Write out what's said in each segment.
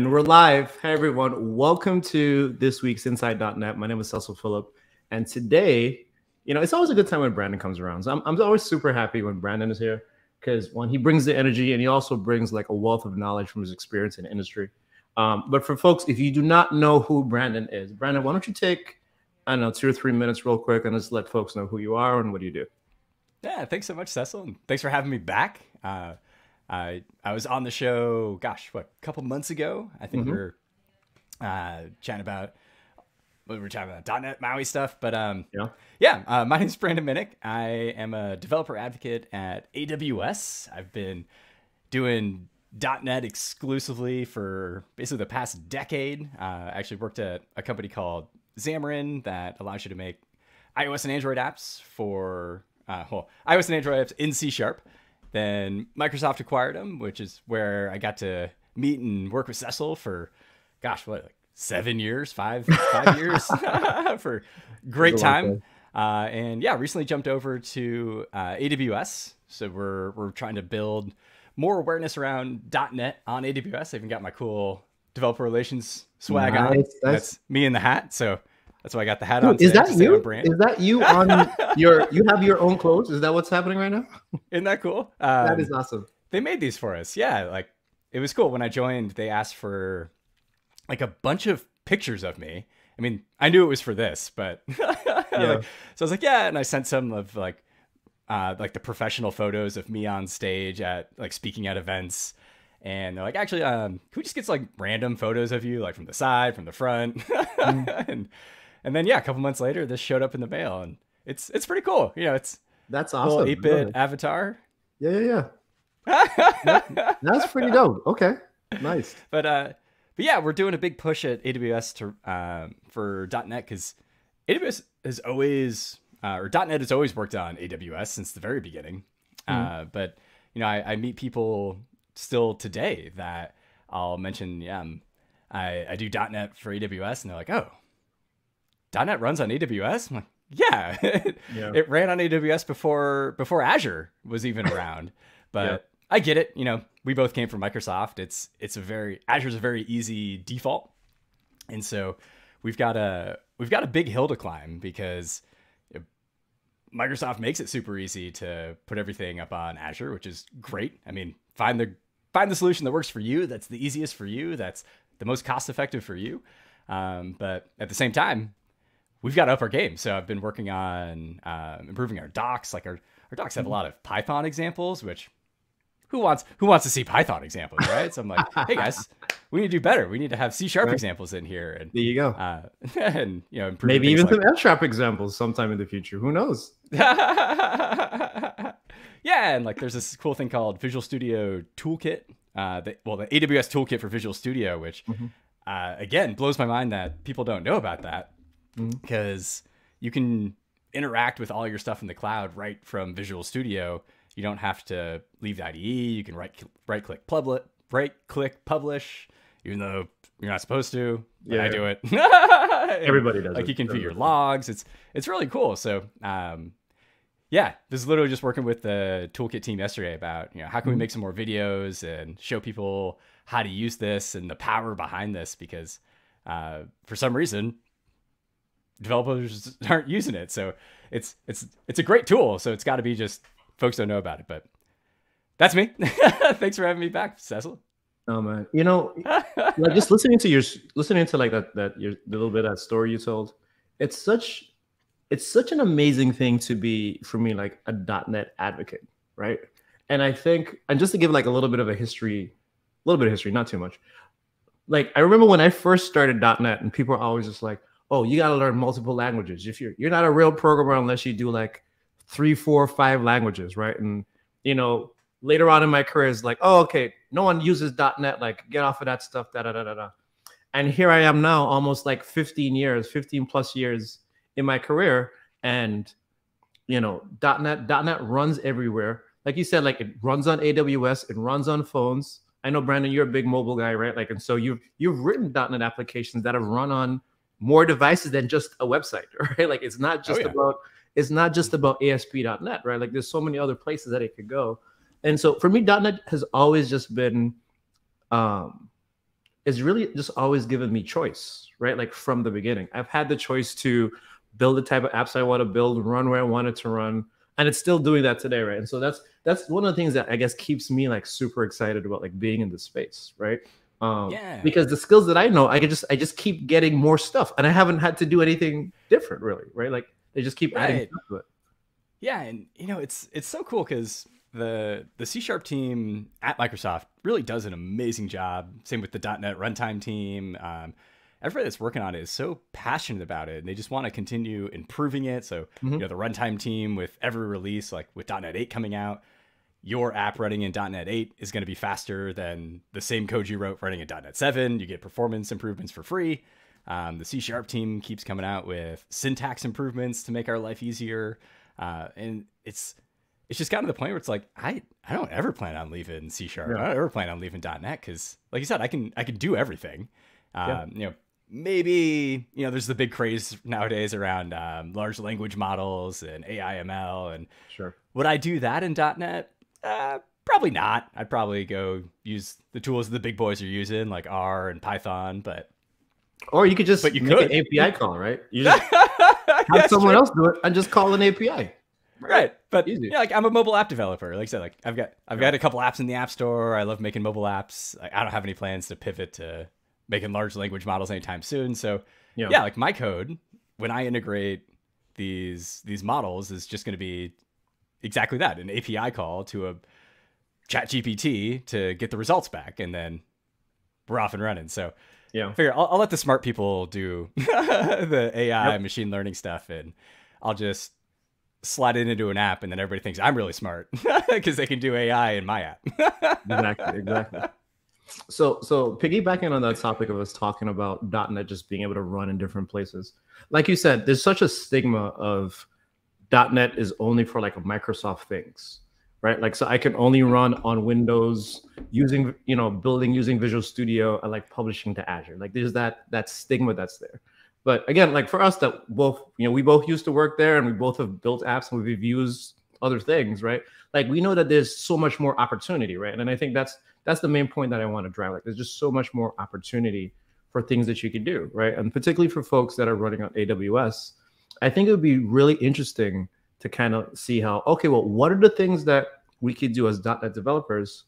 And we're live. Hey, everyone. Welcome to this week's Inside.net. My name is Cecil Phillip. And today, you know, it's always a good time when Brandon comes around. So I'm, I'm always super happy when Brandon is here because when he brings the energy and he also brings like a wealth of knowledge from his experience in industry. Um, but for folks, if you do not know who Brandon is, Brandon, why don't you take, I don't know, two or three minutes real quick and just let folks know who you are and what do you do? Yeah, thanks so much, Cecil. And thanks for having me back. Uh, I I was on the show, gosh, what, a couple months ago? I think mm-hmm. we were uh, chatting about we were chatting about .NET MAUI stuff, but um, yeah, yeah. Uh, my name is Brandon Minnick. I am a developer advocate at AWS. I've been doing .NET exclusively for basically the past decade. Uh, I actually worked at a company called Xamarin that allows you to make iOS and Android apps for uh, well, iOS and Android apps in C Sharp. Then Microsoft acquired them, which is where I got to meet and work with Cecil for, gosh, what, like seven years, five, five years for great time. Uh, and yeah, recently jumped over to uh, AWS. So we're we're trying to build more awareness around .NET on AWS. I even got my cool developer relations swag nice. on. That's me in the hat. So that's why I got the hat on. Is that you? Is that you on your? You have your own clothes? Is that what's happening right now? Isn't that cool? Um, that is awesome. They made these for us. Yeah, like it was cool when I joined. They asked for like a bunch of pictures of me. I mean, I knew it was for this, but yeah. like, so I was like, yeah, and I sent some of like uh, like the professional photos of me on stage at like speaking at events. And they're like, actually, um, we just get like random photos of you, like from the side, from the front? mm. and and then yeah, a couple months later, this showed up in the mail, and it's it's pretty cool. You know, it's that's awesome. Eight bit avatar. Yeah, yeah, yeah. that's pretty dope. Okay, nice. But uh, but yeah, we're doing a big push at AWS to um, for .NET because AWS has always uh, or .NET has always worked on AWS since the very beginning. Mm-hmm. Uh, but you know, I, I, meet people still today that I'll mention. Yeah, um, I I do .NET for AWS, and they're like, oh .NET runs on AWS? I'm like, yeah, yeah. it ran on AWS before before Azure was even around. But yeah. I get it. You know, we both came from Microsoft. It's it's a very Azure's a very easy default, and so we've got a we've got a big hill to climb because Microsoft makes it super easy to put everything up on Azure, which is great. I mean, find the find the solution that works for you. That's the easiest for you. That's the most cost effective for you. Um, but at the same time, we've got to up our game. So I've been working on um, improving our docs. Like our, our docs have a lot of Python examples, which who wants who wants to see Python examples, right? So I'm like, hey guys, we need to do better. We need to have C sharp right. examples in here. And there you go. Uh, and you know, maybe even like, some F sharp examples sometime in the future. Who knows? yeah, and like there's this cool thing called Visual Studio Toolkit. Uh, the, well, the AWS Toolkit for Visual Studio, which mm-hmm. uh, again blows my mind that people don't know about that because mm-hmm. you can interact with all your stuff in the cloud right from Visual Studio. You don't have to leave the IDE. You can right right click publish, right click publish, even though you're not supposed to. yeah, I do it. Everybody does. Like it. you can view your logs. It's it's really cool. So um, yeah, this is literally just working with the toolkit team yesterday about you know how can we mm-hmm. make some more videos and show people how to use this and the power behind this because uh, for some reason developers aren't using it. So it's it's it's a great tool. So it's got to be just folks don't know about it. But that's me. Thanks for having me back, Cecil. Oh man, you know, like just listening to your listening to like that that your little bit of that story you told, it's such it's such an amazing thing to be for me like a .NET advocate, right? And I think, and just to give like a little bit of a history, a little bit of history, not too much. Like I remember when I first started .NET, and people were always just like, oh, you got to learn multiple languages. If you're you're not a real programmer unless you do like three, four, five languages, right? And you know, later on in my career, is like, oh, okay, no one uses .NET. Like, get off of that stuff. Da da da da da. And here I am now, almost like 15 years, 15 plus years in my career, and you know, .NET .NET runs everywhere. Like you said, like it runs on AWS, it runs on phones. I know Brandon, you're a big mobile guy, right? Like, and so you've you've written .NET applications that have run on more devices than just a website, right? Like it's not oh, just oh, yeah. about it's not just about ASP.NET, right? Like there's so many other places that it could go. And so for me, .NET has always just been um it's really just always given me choice, right? Like from the beginning, I've had the choice to build the type of apps I want to build, run where I want it to run, and it's still doing that today, right? And so that's that's one of the things that I guess keeps me like super excited about like being in the space, right? Um, yeah. Because the skills that I know, I can just I just keep getting more stuff, and I haven't had to do anything different, really, right? Like they just keep right. adding stuff to it. Yeah, and you know it's it's so cool because the the C sharp team at Microsoft really does an amazing job. Same with the .NET runtime team. Um, everybody that's working on it is so passionate about it, and they just want to continue improving it. So mm-hmm. you know the runtime team with every release, like with .NET 8 coming out, your app running in .NET 8 is going to be faster than the same code you wrote running in .NET 7. You get performance improvements for free. Um, the C sharp team keeps coming out with syntax improvements to make our life easier, uh, and it's it's just gotten to the point where it's like I I don't ever plan on leaving C sharp. Yeah. I don't ever plan on leaving .NET because, like you said, I can I can do everything. Um. You know, maybe you know there's the big craze nowadays around um, large language models and AIML and sure. Would I do that in .NET? Uh, probably not. I'd probably go use the tools that the big boys are using like R and Python, but or you could just but you make could. an API call, right? You just have someone true. else do it and just call an API. Right. But Easy. yeah, like I'm a mobile app developer. Like I said, like I've got I've yeah. got a couple apps in the app store. I love making mobile apps. Like, I don't have any plans to pivot to making large language models anytime soon. So yeah, yeah like my code when I integrate these these models is just going to be exactly that an API call to a ChatGPT to get the results back and then we're off and running. So yeah, figure I'll, I'll let the smart people do the AI yep. machine learning stuff and I'll just slide it into an app and then everybody thinks I'm really smart because they can do AI in my app. exactly, exactly. So, so piggybacking on that topic of us talking about .NET just being able to run in different places, like you said, there's such a stigma of .NET is only for like Microsoft things, right? Like, so I can only run on Windows using, you know, building using Visual Studio and like publishing to Azure. Like, there's that that stigma that's there. But again, like for us that both, you know, we both used to work there and we both have built apps and we've used other things, right? Like we know that there's so much more opportunity, right? And I think that's that's the main point that I want to drive. Like there's just so much more opportunity for things that you can do, right? And particularly for folks that are running on AWS, I think it would be really interesting to kind of see how, okay, well, what are the things that we could do as .NET developers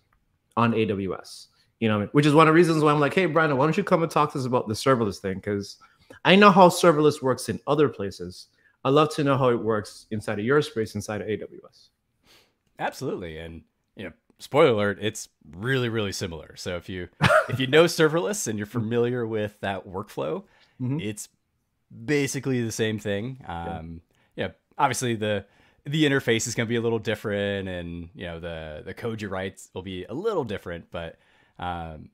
on AWS? You know, which is one of the reasons why I'm like, hey, Brandon, why don't you come and talk to us about the serverless thing? Because I know how serverless works in other places. I'd love to know how it works inside of your space, inside of AWS. Absolutely. And, you know, spoiler alert, it's really, really similar. So if you if you know serverless and you're familiar with that workflow, mm-hmm. it's basically the same thing. Um, yeah. yeah, obviously the the interface is going to be a little different, and you know the the code you write will be a little different, but um,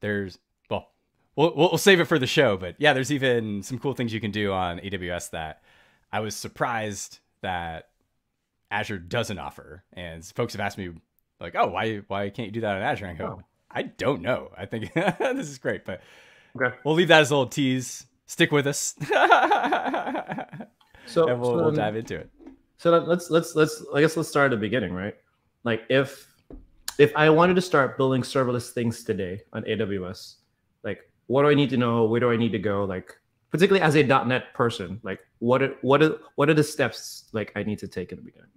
there's well we'll, we'll save it for the show. But yeah, there's even some cool things you can do on AWS that I was surprised that Azure doesn't offer. And folks have asked me like, "Oh, why why can't you do that on Azure?" And I go, oh. "I don't know. I think this is great, but okay. we'll leave that as a little tease. Stick with us." so and we'll, so, we'll dive into it. So let's let's let's I guess let's start at the beginning, right? Like if if I wanted to start building serverless things today on AWS, like what do I need to know? Where do I need to go? Like particularly as a .NET person, like what are, what are what are the steps like I need to take in the beginning?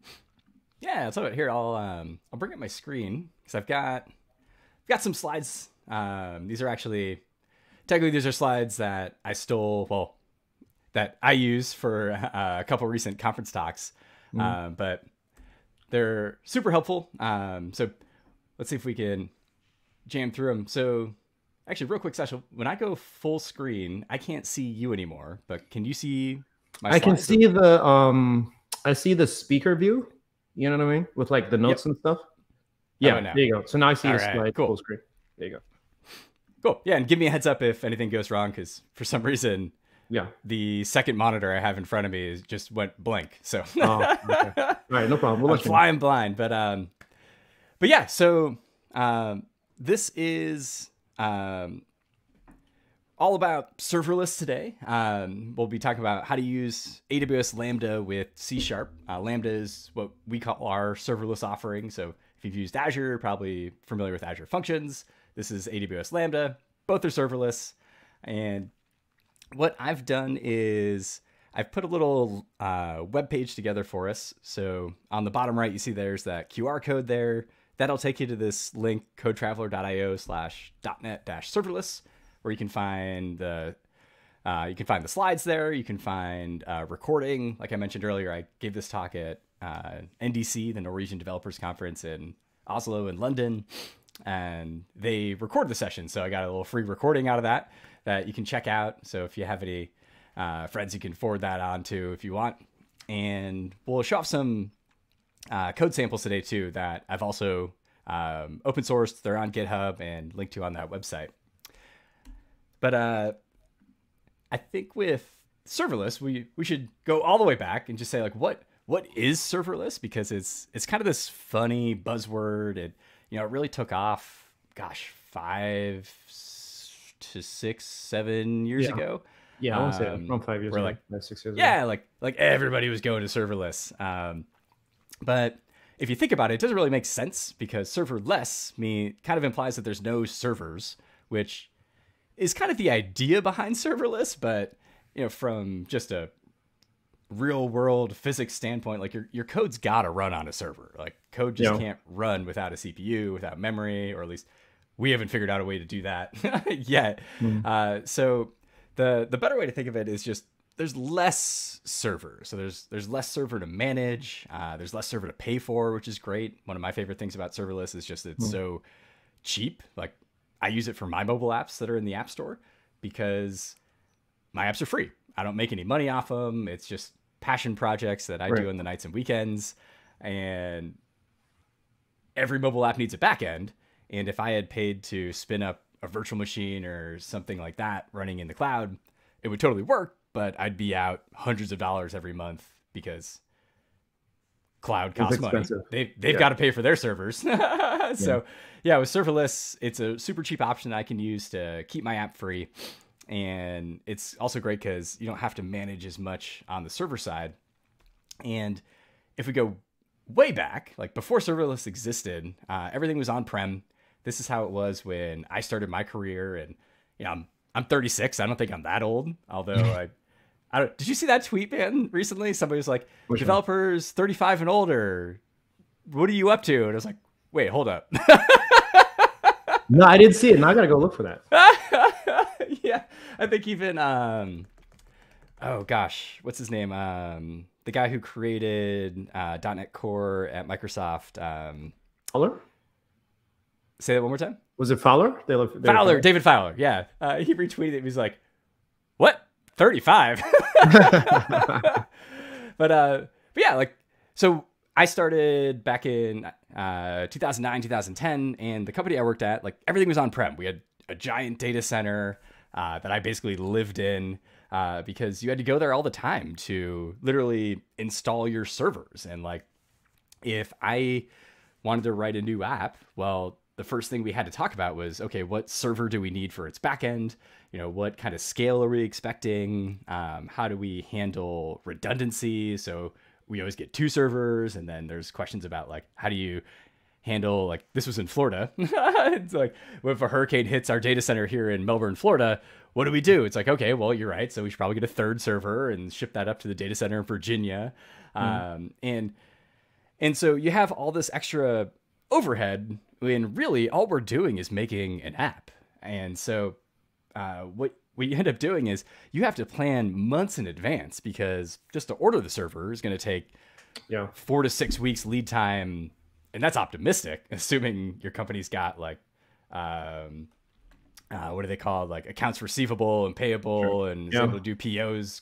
Yeah, so here I'll um I'll bring up my screen because I've got I've got some slides. Um, these are actually technically these are slides that I stole well that I use for uh, a couple recent conference talks, mm. uh, but they're super helpful. Um, so let's see if we can jam through them. So Actually, real quick, Cecil, when I go full screen, I can't see you anymore, but can you see my I can see the um I see the speaker view. You know what I mean? With like the notes yep. and stuff. Yeah, oh, no. there you go. So now I see All the right, cool. full screen. There you go. Cool. Yeah, and give me a heads up if anything goes wrong, because for some reason, yeah, the second monitor I have in front of me is just went blank. So, oh, okay. all right, no problem. We'll I'm flying blind, but um, but yeah. So um, this is um, all about serverless today. Um, we'll be talking about how to use AWS Lambda with C Sharp. Uh, Lambda is what we call our serverless offering. So if you've used Azure, you're probably familiar with Azure Functions. This is AWS Lambda. both are serverless. And what I've done is I've put a little uh, web page together for us. So on the bottom right, you see there's that QR code there. That'll take you to this link, codetraveler.io slash .net dash serverless, where you can find the uh, you can find the slides there. You can find uh, recording. Like I mentioned earlier, I gave this talk at uh, NDC, the Norwegian Developers Conference in Oslo and London, and they record the session. So I got a little free recording out of that that you can check out. So if you have any uh, friends, you can forward that on to if you want. And we'll show off some uh, code samples today too that I've also um, open sourced. They're on GitHub and linked to on that website. But uh, I think with serverless, we we should go all the way back and just say like what what is serverless because it's it's kind of this funny buzzword. It you know it really took off. Gosh, five to six, seven years Yeah. ago. Yeah, I want to say Um, from five years ago, like- five, six years ago. Yeah, like like everybody was going to serverless. Um, but if you think about it, it doesn't really make sense because serverless mean kind of implies that there's no servers, which is kind of the idea behind serverless. But you know, from just a real world physics standpoint, like your your code's got to run on a server. Like code just Yeah. can't run without a CPU, without memory, or at least we haven't figured out a way to do that yet. Uh, so the the better way to think of it is just there's less server, so there's there's less server to manage. Uh, there's less server to pay for, which is great. One of my favorite things about serverless is just it's so cheap. Like I use it for my mobile apps that are in the app store because my apps are free. I don't make any money off them. It's just passion projects that I Right. do in the nights and weekends. And every mobile app needs a backend. And if I had paid to spin up a virtual machine or something like that running in the cloud, it would totally work, but I'd be out hundreds of dollars every month because cloud costs money. They they've Yeah. got to pay for their servers. so yeah, with serverless, it's a super cheap option I can use to keep my app free. And it's also great because you don't have to manage as much on the server side. And if we go way back, like before serverless existed, uh, everything was on prem. This is how it was when I started my career, and you know, I'm I'm 36. I don't think I'm that old, although I. I don't, did you see that tweet, man? Recently, somebody was like, Which? "Developers 35 and older, what are you up to?" And I was like, "Wait, hold up." No, I didn't see it. Now I gotta go look for that. I think even um, oh gosh, what's his name? Um, the guy who created uh, .NET Core at Microsoft. Um, Fowler? say that one more time. Was it Fowler? They they Fowler, David Fowler. Yeah, uh, he retweeted it. He was like, "What? 35?" but uh, but yeah, like so. I started back in uh, 2009, 2010, and the company I worked at, like everything was on prem. We had a giant data center uh, that I basically lived in uh, because you had to go there all the time to literally install your servers. And like, if I wanted to write a new app, well, the first thing we had to talk about was okay, what server do we need for its backend? You know, what kind of scale are we expecting? Um, how do we handle redundancy? So we always get two servers, and then there's questions about like how do you handle like this was in Florida. it's like if a hurricane hits our data center here in Melbourne, Florida? What do we do? It's like okay, well you're right, so we should probably get a third server and ship that up to the data center in Virginia, um, and and so you have all this extra overhead when really all we're doing is making an app. And so uh, what what you end up doing is you have to plan months in advance because just to order the server is going to take Yeah. four to six weeks lead time, and that's optimistic, assuming your company's got like, um, uh, what do they call like accounts receivable and payable, and is Yeah. able to do POs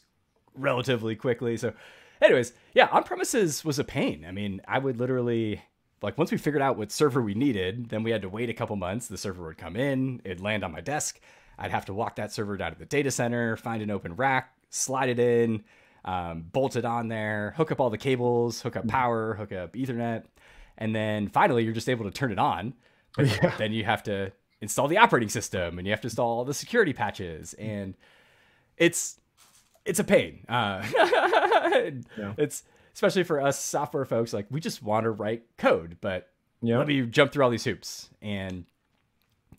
relatively quickly. So, anyways, yeah, on premises was a pain. I mean, I would literally like once we figured out what server we needed, then we had to wait a couple months. The server would come in, it'd land on my desk. I'd have to walk that server down to the data center, find an open rack, slide it in, um, bolt it on there, hook up all the cables, hook up power, hook up Ethernet, and then finally you're just able to turn it on. But Yeah. then you have to install the operating system and you have to install all the security patches, and it's it's a pain. Uh, Yeah. It's especially for us software folks, like we just want to write code, but Yeah. let me jump through all these hoops. And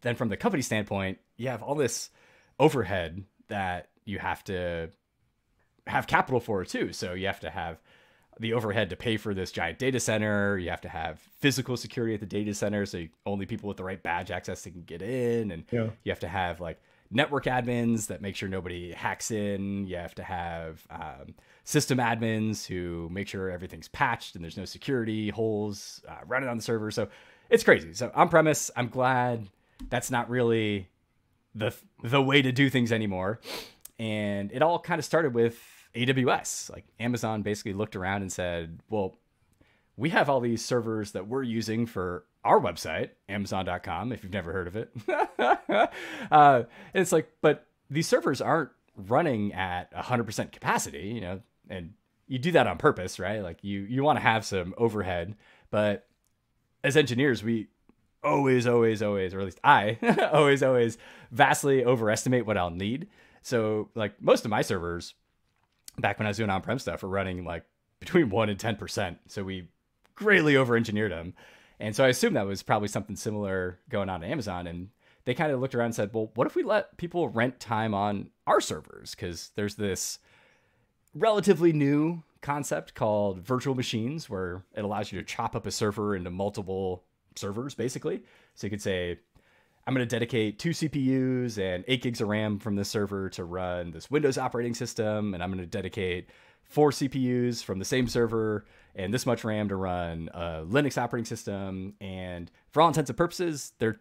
then from the company standpoint, you have all this overhead that you have to have capital for too. So you have to have the overhead to pay for this giant data center. You have to have physical security at the data center, so you, only people with the right badge access can get in, and Yeah. you have to have like network admins that make sure nobody hacks in. You have to have um, system admins who make sure everything's patched and there's no security holes uh, running on the server. So it's crazy. So on premise, I'm glad that's not really the the way to do things anymore. And it all kind of started with AWS. Like Amazon basically looked around and said, "Well, we have all these servers that we're using for our website, Amazon.com. If you've never heard of it, uh, it's like, but these servers aren't running at 100% capacity, you know, and you do that on purpose, right? Like you you want to have some overhead, but as engineers, we always, always, always, or at least I always, always vastly overestimate what I'll need. So, like most of my servers, back when I was doing on-prem stuff, we were running like between one and ten percent. So we greatly over-engineered them, and so I assume that was probably something similar going on at Amazon. And they kind of looked around and said, "Well, what if we let people rent time on our servers? Because there's this relatively new concept called virtual machines where it allows you to chop up a server into multiple servers basically so you could say i'm going to dedicate two cpus and 8 gigs of ram from this server to run this windows operating system and i'm going to dedicate four cpus from the same server and this much ram to run a linux operating system. And for all intents and purposes they're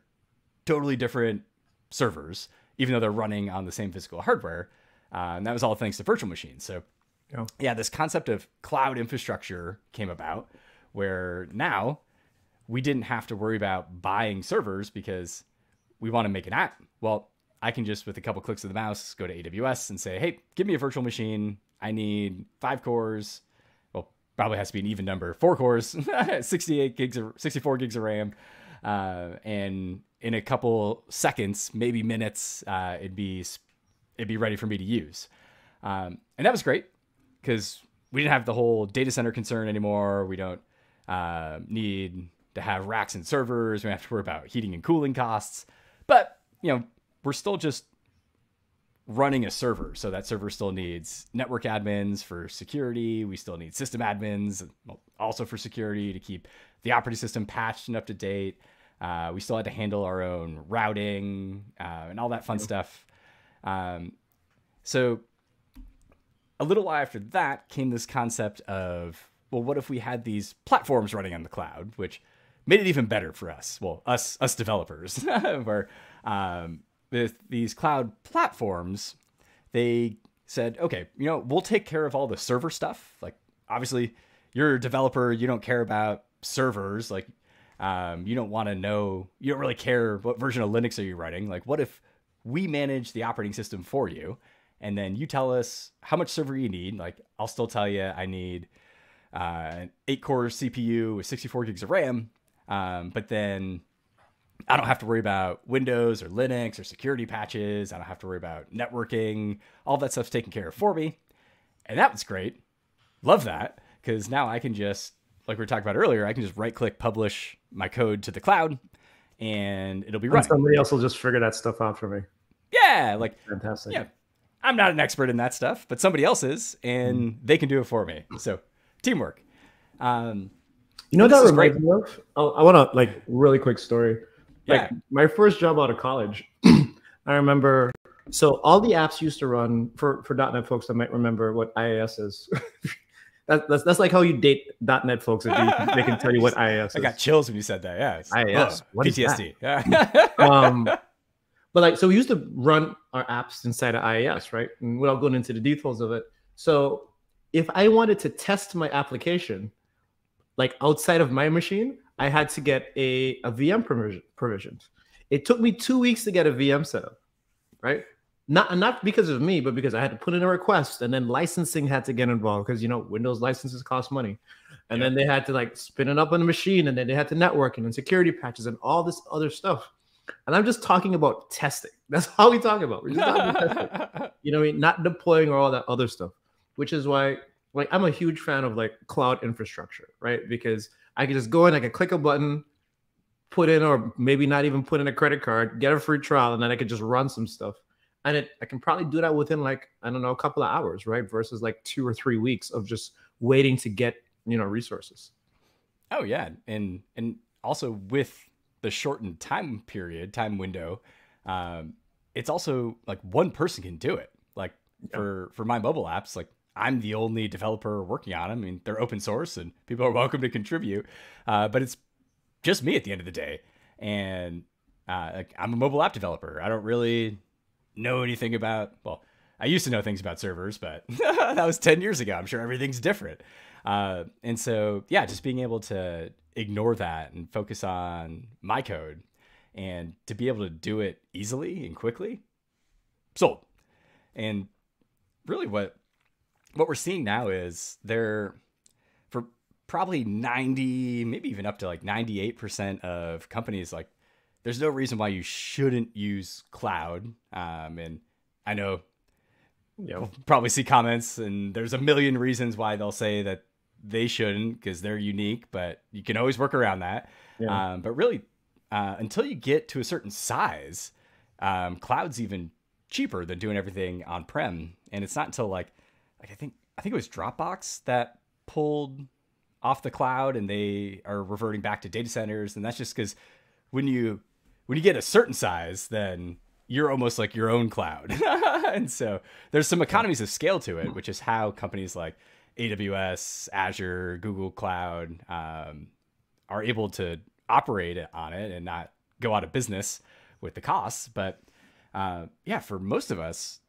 totally different servers even though they're running on the same physical hardware. Uh, and that was all thanks to virtual machines so Yeah. yeah, this concept of cloud infrastructure came about where now we didn't have to worry about buying servers because we want to make an app. Well, I can just, with a couple clicks of the mouse, go to AWS and say, hey, give me a virtual machine. I need five cores. Well, probably has to be an even number, four cores, 68 gigs of 64 gigs of RAM. Uh, and in a couple seconds, maybe minutes, uh, it'd be it'd be ready for me to use. Um, and that was great because we didn't have the whole data center concern anymore. We don't uh, need to have racks and servers. We don't have to worry about heating and cooling costs. But you know, we're still just running a server, so that server still needs network admins for security. We still need system admins, also for security to keep the operating system patched and up to date. Uh, we still had to handle our own routing uh, and all that fun stuff. Um, so a little while after that came this concept of well what if we had these platforms running on the cloud which made it even better for us. Well us us developers where um, with these cloud platforms they said okay you know we'll take care of all the server stuff. Like obviously you're a developer you don't care about servers. Like um, you don't want to know you don't really care what version of linux are you running like what if we manage the operating system for you? And then you tell us how much server you need. Like i'll still tell you i need uh, an 8 core cpu with 64 gigs of ram um, but then i don't have to worry about windows or linux or security patches i don't have to worry about networking all that stuff's taken care of for me and that was great love that because now i can just like we were talking about earlier i can just right click publish my code to the cloud and it'll be running somebody else will just figure that stuff out for me. yeah like Fantastic. yeah, I'm not an expert in that stuff, but somebody else is, and they can do it for me. So teamwork. Um, You know that reminds me of? Oh, I want to like really quick story. Like Yeah. my first job out of college, I remember. So all the apps used to run for for .NET folks that might remember what IIS is. that, that's that's like how you date .NET folks. If you, they can tell you what IIS is. I got chills when you said that. Yeah, it's, IIS. ugh, What is that? PTSD. Yeah. um, but like, so we used to run our apps inside of IIS, right? And without going into the details of it. So if I wanted to test my application, like outside of my machine, I had to get a, a VM provision, provisions. It took me two weeks to get a VM set up, right? Not not because of me, but because I had to put in a request, and then licensing had to get involved because you know Windows licenses cost money, and then they had to like spin it up on the machine, and then they had to networking and security patches and all this other stuff. And I'm just talking about testing. That's all we talk about. We're just talking about testing. You know, what I mean, not deploying or all that other stuff. Which is why, like, I'm a huge fan of like cloud infrastructure, right? Because I can just go in, I can click a button, put in or maybe not even put in a credit card, get a free trial, and then I could just run some stuff. And it, I can probably do that within like, I don't know, a couple of hours, right? Versus like two or three weeks of just waiting to get, you know, resources. Oh yeah. And and also with the shortened time period, time window, um, it's also like one person can do it. Like yeah. for for my mobile apps, like I'm the only developer working on them. I mean, they're open source and people are welcome to contribute. Uh, but it's just me at the end of the day. And uh, I'm a mobile app developer. I don't really know anything about, well, I used to know things about servers, but that was 10 years ago. I'm sure everything's different. Uh, and so, yeah, just being able to ignore that and focus on my code and to be able to do it easily and quickly, sold. And really, what what we're seeing now is there for probably 90 maybe even up to like 98% of companies like there's no reason why you shouldn't use cloud. Um, and i know you know probably see comments and there's a million reasons why they'll say that they shouldn't because they're unique but you can always work around that. Yeah. um, but really uh, until you get to a certain size um, cloud's even cheaper than doing everything on prem and it's not until like like I think I think it was Dropbox that pulled off the cloud and they are reverting back to data centers and that's just cuz when you when you get a certain size then you're almost like your own cloud. and so there's some economies of scale to it, which is how companies like AWS, Azure, Google Cloud um, are able to operate on it and not go out of business with the costs. But uh, yeah, for most of us,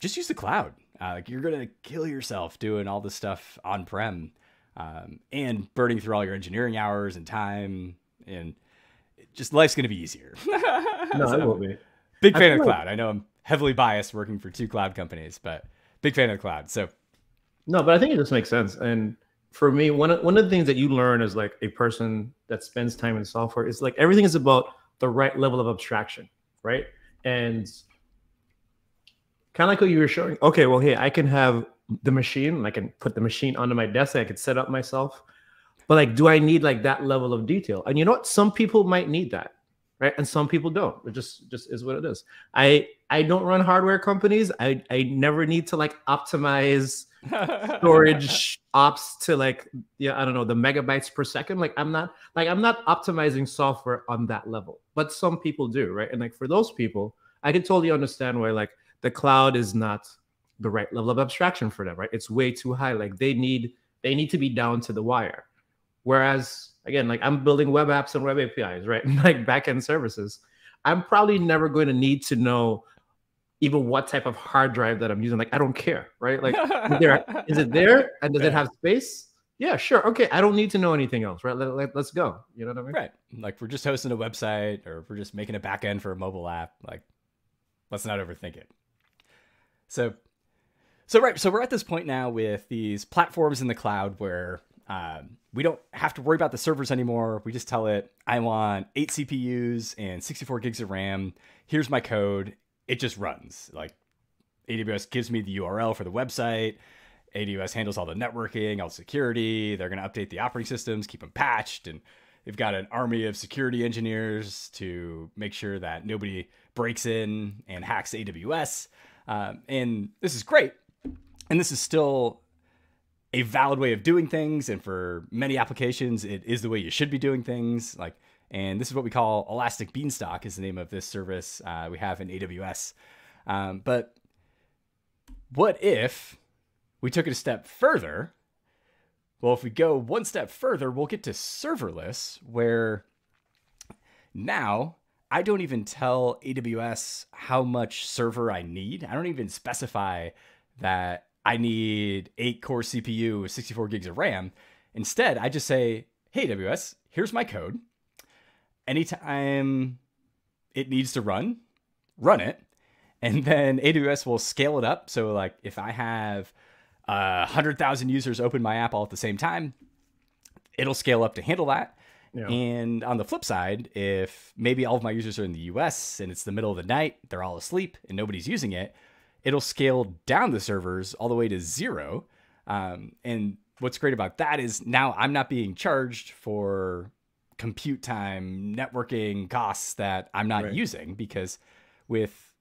just use the cloud. Uh, like you're gonna kill yourself doing all this stuff on prem, um, and burning through all your engineering hours and time, and just life's gonna be easier. no, so, it will be. Big fan of cloud. Like... I know I'm heavily biased working for two cloud companies, but big fan of cloud. So, no, but I think it just makes sense. And for me, one of, one of the things that you learn as like a person that spends time in software is like everything is about the right level of abstraction, right? And kind of like what you were showing. Okay, well, hey, I can have the machine. I can put the machine onto my desk. I could set up myself. But like, do I need like that level of detail? And you know what? Some people might need that, right? And some people don't. It just just is what it is. I I don't run hardware companies. I I never need to like optimize storage ops to like yeah I don't know the megabytes per second. Like I'm not like I'm not optimizing software on that level. But some people do, right? And like for those people, I can totally understand why like the cloud is not the right level of abstraction for them, right? It's way too high. Like they need they need to be down to the wire. Whereas again, like I'm building web apps and web APIs, right? like backend services. I'm probably never going to need to know even what type of hard drive that I'm using. Like I don't care, right? Like is, there, is it there and does it have space? Yeah, sure. Okay, I don't need to know anything else, right? Let, let, let's go. You know what I mean? Right. Like we're just hosting a website or we're just making a backend for a mobile app. Like let's not overthink it. So, so right, so we're at this point now with these platforms in the cloud where um, we don't have to worry about the servers anymore. We just tell it, I want eight CPUs and 64 gigs of RAM. Here's my code. It just runs. Like AWS gives me the URL for the website. AWS handles all the networking, all the security. They're going to update the operating systems, keep them patched, and they've got an army of security engineers to make sure that nobody breaks in and hacks AWS. Um, and this is great. And this is still a valid way of doing things. And for many applications, it is the way you should be doing things. Like, and this is what we call Elastic Beanstalk is the name of this service uh, we have in AWS. Um, but what if we took it a step further? Well, if we go one step further, we'll get to serverless, where now I don't even tell AWS how much server I need. I don't even specify that I need eight core CPU with 64 gigs of RAM. Instead, I just say, hey, AWS, here's my code. Anytime it needs to run, run it. And then AWS will scale it up. So, like, if I have uh, 100,000 users open my app all at the same time, it'll scale up to handle that. Yeah. And on the flip side, if maybe all of my users are in the US and it's the middle of the night, they're all asleep and nobody's using it, it'll scale down the servers all the way to zero. Um, and what's great about that is now I'm not being charged for compute time, networking costs that I'm not Right. using because with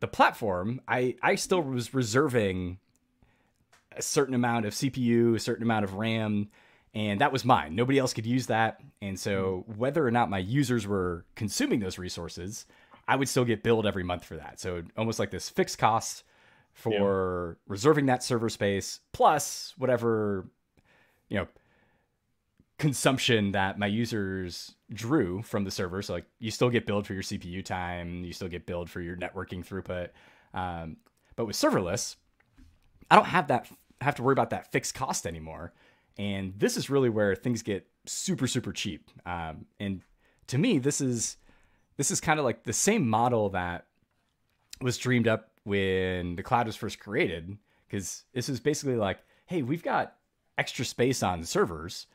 the platform, I I still was reserving a certain amount of CPU, a certain amount of RAM, and that was mine. Nobody else could use that. And so whether or not my users were consuming those resources, I would still get billed every month for that. So almost like this fixed cost for reserving that server space plus whatever you know consumption that my users drew from the server. So like you still get billed for your CPU time, you still get billed for your networking throughput. Um, but with serverless, I don't have that have to worry about that fixed cost anymore. And this is really where things get super super cheap. Um, and to me, this is this is kind of like the same model that was dreamed up when the cloud was first created because this is basically like hey we've got extra space on servers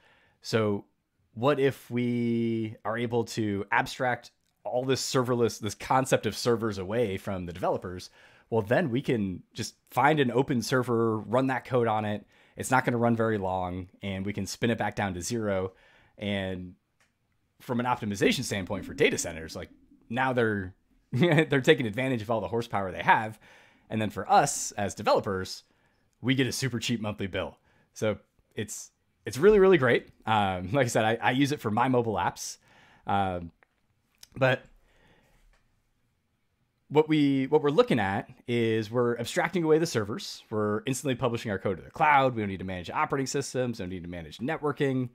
so what if we are able to abstract all this serverless this concept of servers away from the developers well then we can just find an open server run that code on it it's not going to run very long and we can spin it back down to zero. And from an optimization standpoint for data centers like now they're they're taking advantage of all the horsepower they have. And then for us as developers we get a super cheap monthly bill. So it's it's really really great. Um, like i said I, I use it for my mobile apps. Um, but what we what we're looking at is we're abstracting away the servers. We're instantly publishing our code to the cloud. We don't need to manage operating systems. We don't need to manage networking.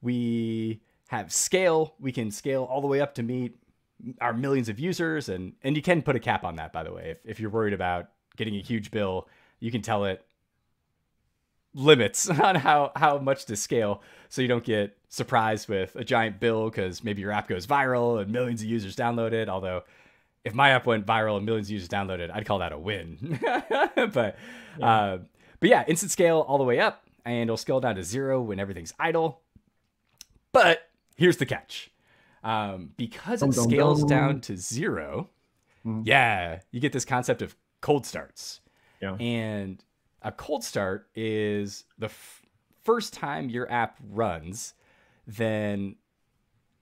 We have scale. We can scale all the way up to meet our millions of users. And and you can put a cap on that by the way. If, if you're worried about getting a huge bill you can tell it limits on how how much to scale so you don't get surprised with a giant bill because maybe your app goes viral and millions of users download it. Although if my app went viral and millions of users downloaded i'd call that a win. But uh, but yeah instant scale all the way up and it'll scale down to zero when everything's idle. But here's the catch. Um, because it scales down to 0 Mhm. yeah you get this concept of cold starts. Yeah. and a cold start is the f- first time your app runs, then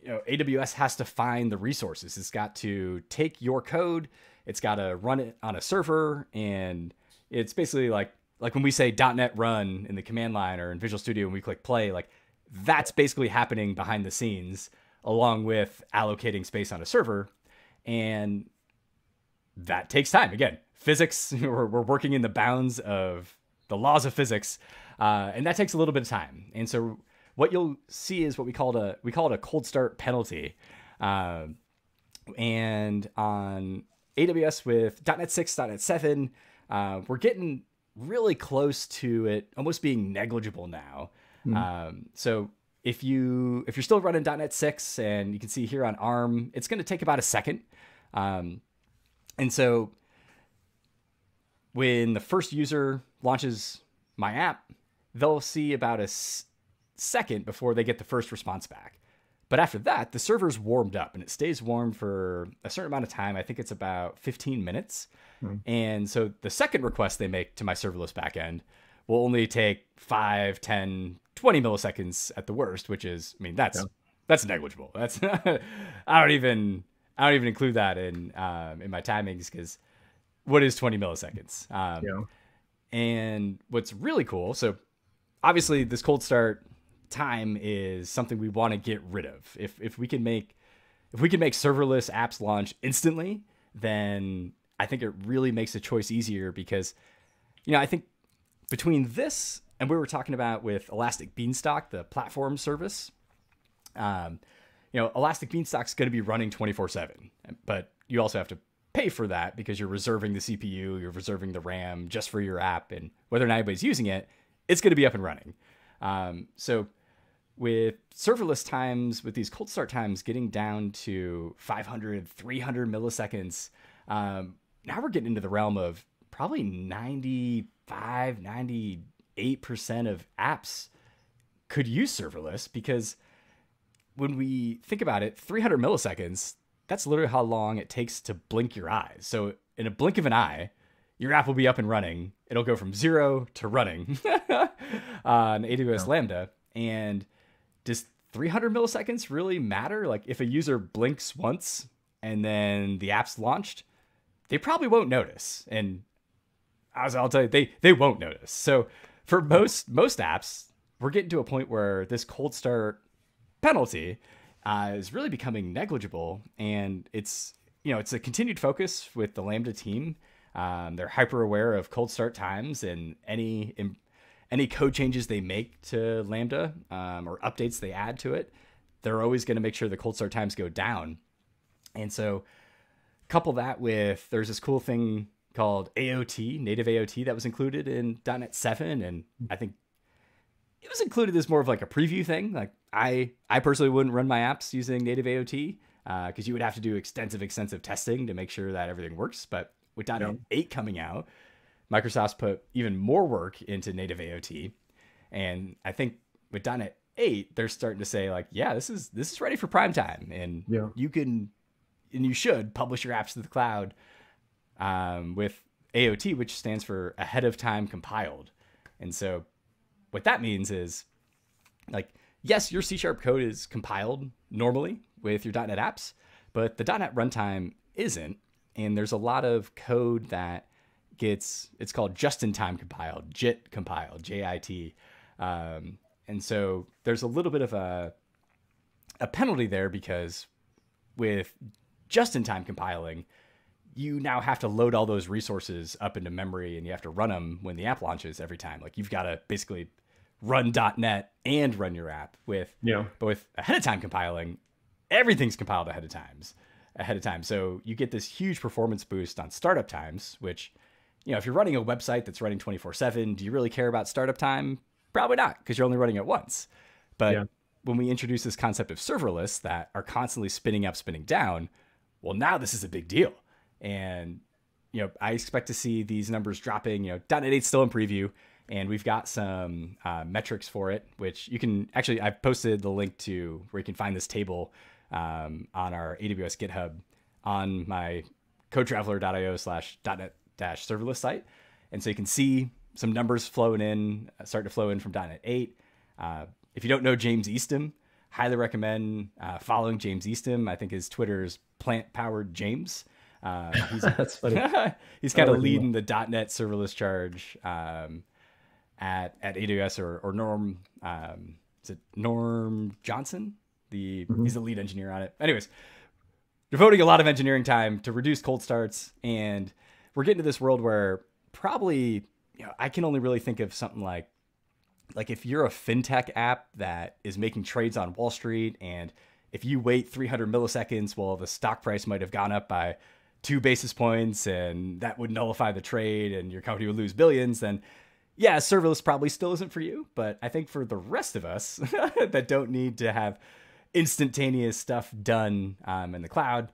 you know AWS has to find the resources. It's got to take your code, it's got to run it on a server, and it's basically like like when we say .NET run in the command line or in Visual Studio and we click play, like that's basically happening behind the scenes along with allocating space on a server. And that takes time. Again, physics, we're, we're working in the bounds of the laws of physics, uh, and that takes a little bit of time. And so, what you'll see is what we call a we call it a cold start penalty. Uh, and on AWS with .NET 6, .NET 7, uh, we're getting really close to it almost being negligible now. Um, so if you if you're still running .NET 6 and you can see here on ARM, it's going to take about a second. Um, and so when the first user launches my app, they'll see about a second before they get the first response back. But after that, the server's warmed up and it stays warm for a certain amount of time. I think it's about 15 minutes. And so the second request they make to my serverless backend will only take 5, 10, 20 milliseconds at the worst, which is, I mean, that's Yeah. that's negligible. That's I don't even I don't even include that in um, in my timings because what is 20 milliseconds? Um, Yeah. and what's really cool, so obviously this cold start time is something we want to get rid of. If if we can make if we can make serverless apps launch instantly, then I think it really makes the choice easier because you know, I think between this and we were talking about with Elastic Beanstalk, the platform service, um, you know, Elastic Beanstalk's going to be running 24 7, but you also have to pay for that because you're reserving the CPU, you're reserving the RAM just for your app, and whether or not anybody's using it, it's going to be up and running. Um, so with serverless times, with these cold start times getting down to 500, 300 milliseconds, um, now we're getting into the realm of probably 95, 98% of apps could use serverless because when we think about it, 300 milliseconds, that's literally how long it takes to blink your eyes. So, in a blink of an eye, your app will be up and running. It'll go from zero to running on AWS Lambda. And just 300 milliseconds really matter? Like if a user blinks once and then the app's launched, they probably won't notice. And as I'll tell you, they they won't notice. So for most most apps, we're getting to a point where this cold start penalty uh, is really becoming negligible, and it's you know it's a continued focus with the Lambda team. Um, they're hyper aware of cold start times and any any code changes they make to Lambda um, or updates they add to it. They're always going to make sure the cold start times go down, and so couple that with there's this cool thing called AOT, native AOT, that was included in .NET 7, and I think it was included as more of like a preview thing. Like I, I personally wouldn't run my apps using native AOT because uh, you would have to do extensive, extensive testing to make sure that everything works. But with .NET yeah. 8 coming out, Microsoft's put even more work into native AOT, and I think with .NET 8, they're starting to say like, yeah, this is this is ready for prime time, and yeah. you can and you should publish your apps to the cloud um, with AOT, which stands for ahead of time compiled. And so what that means is like, yes, your C sharp code is compiled normally with your .NET apps, but the .NET runtime isn't. And there's a lot of code that gets, it's called just in time compiled, JIT compiled, J I T. Um, and so there's a little bit of a, a penalty there because with just in time compiling, you now have to load all those resources up into memory and you have to run them when the app launches every time. Like you've got to basically run .NET and run your app with yeah. But with ahead of time compiling, everything's compiled ahead of times ahead of time. So you get this huge performance boost on startup times, which you know, if you're running a website that's running 24/7, do you really care about startup time? Probably not, because you're only running it once. But yeah. when we introduce this concept of serverless that are constantly spinning up, spinning down, well, now this is a big deal. And, you know, I expect to see these numbers dropping. You know, .NET 8 still in preview, and we've got some uh, metrics for it, which you can actually, I've posted the link to where you can find this table um, on our AWS GitHub on my codetraveler.io slash .NET dash serverless site. And so you can see some numbers flowing in, uh, starting to flow in from .NET 8. Uh, if you don't know James Eastham, highly recommend uh, following James Eastham. I think his Twitter is plant powered James. Uh, he's, That's funny. he's kind of leading the .NET serverless charge um, at at AWS or, or Norm. Um, is it Norm Johnson? The mm-hmm. he's the lead engineer on it. Anyways, devoting a lot of engineering time to reduce cold starts, and we're getting to this world where probably you know I can only really think of something like like if you're a fintech app that is making trades on Wall Street and if you wait 300 milliseconds, well, the stock price might have gone up by two basis points and that would nullify the trade and your company would lose billions, then yeah, serverless probably still isn't for you. But I think for the rest of us that don't need to have instantaneous stuff done um, in the cloud,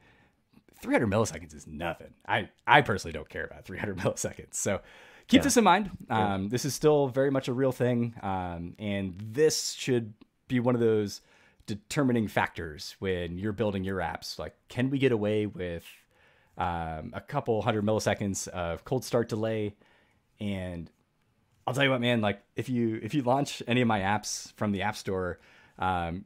300 milliseconds is nothing. I, I personally don't care about 300 milliseconds. So keep yeah. this in mind. Um, this is still very much a real thing, um, and this should be one of those determining factors when you're building your apps. Like, can we get away with um, a couple hundred milliseconds of cold start delay? And I'll tell you what, man. Like, if you if you launch any of my apps from the App Store, um,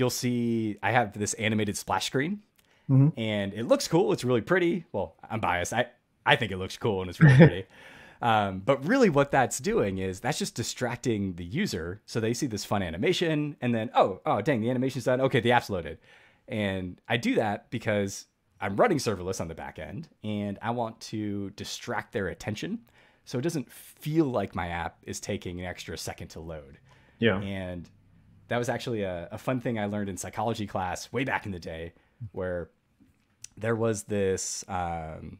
you'll see I have this animated splash screen. Mm-hmm. And it looks cool. It's really pretty. Well, I'm biased. I, I think it looks cool and it's really pretty. Um, but really, what that's doing is that's just distracting the user. So they see this fun animation, and then oh oh dang, the animation's done. Okay, the app's loaded, and I do that because I'm running serverless on the back end, and I want to distract their attention, so it doesn't feel like my app is taking an extra second to load. Yeah, and that was actually a, a fun thing I learned in psychology class way back in the day, where there was this. Um,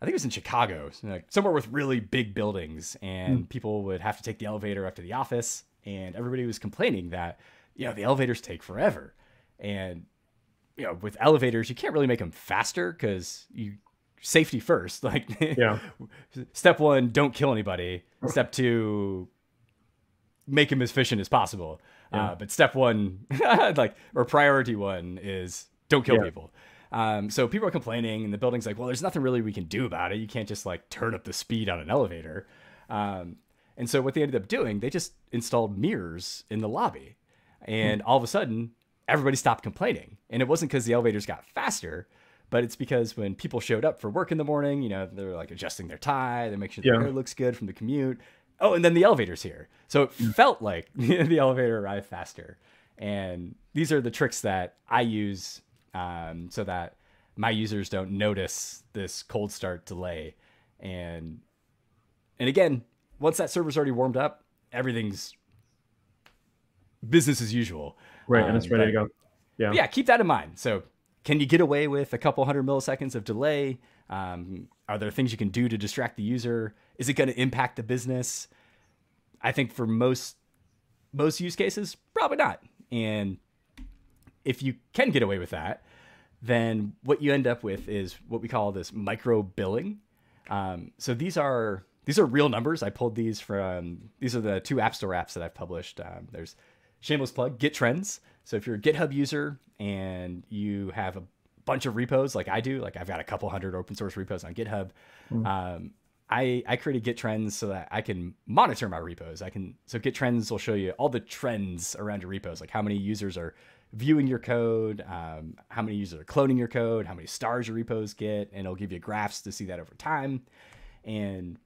I think it was in Chicago, somewhere with really big buildings, and mm. people would have to take the elevator up to the office, and everybody was complaining that you know the elevators take forever, and you know with elevators you can't really make them faster because you safety first. Like yeah, step one, don't kill anybody. Step two, make them as efficient as possible. Yeah. Uh, but step one, like or priority one is don't kill yeah. people. Um, so people are complaining, and the building's like, well, there's nothing really we can do about it. You can't just like turn up the speed on an elevator. Um, and so what they ended up doing, they just installed mirrors in the lobby. And all of a sudden, everybody stopped complaining. And it wasn't because the elevators got faster, but it's because when people showed up for work in the morning, you know, they're like adjusting their tie, they make sure their hair looks good from the commute. Oh, and then the elevator's here. So it felt like the elevator arrived faster. And these are the tricks that I use um, so that my users don't notice this cold start delay. And and again, once that server's already warmed up, everything's business as usual. Right, and it's Um, ready to go. Yeah. yeah, keep that in mind. So, can you get away with a couple hundred milliseconds of delay? Um, are there things you can do to distract the user? Is it going to impact the business? I think for most most use cases, probably not. And if you can get away with that, then what you end up with is what we call this micro billing. Um, so these are these are real numbers. I pulled these from these are the two App Store apps that I've published. Um, there's shameless plug Git Trends. So if you're a GitHub user and you have a bunch of repos like I do, like I've got a couple hundred open source repos on GitHub. Um, I, I created Git Trends so that I can monitor my repos. I can so Git Trends will show you all the trends around your repos, like how many users are viewing your code, um, how many users are cloning your code, how many stars your repos get, and it'll give you graphs to see that over time. And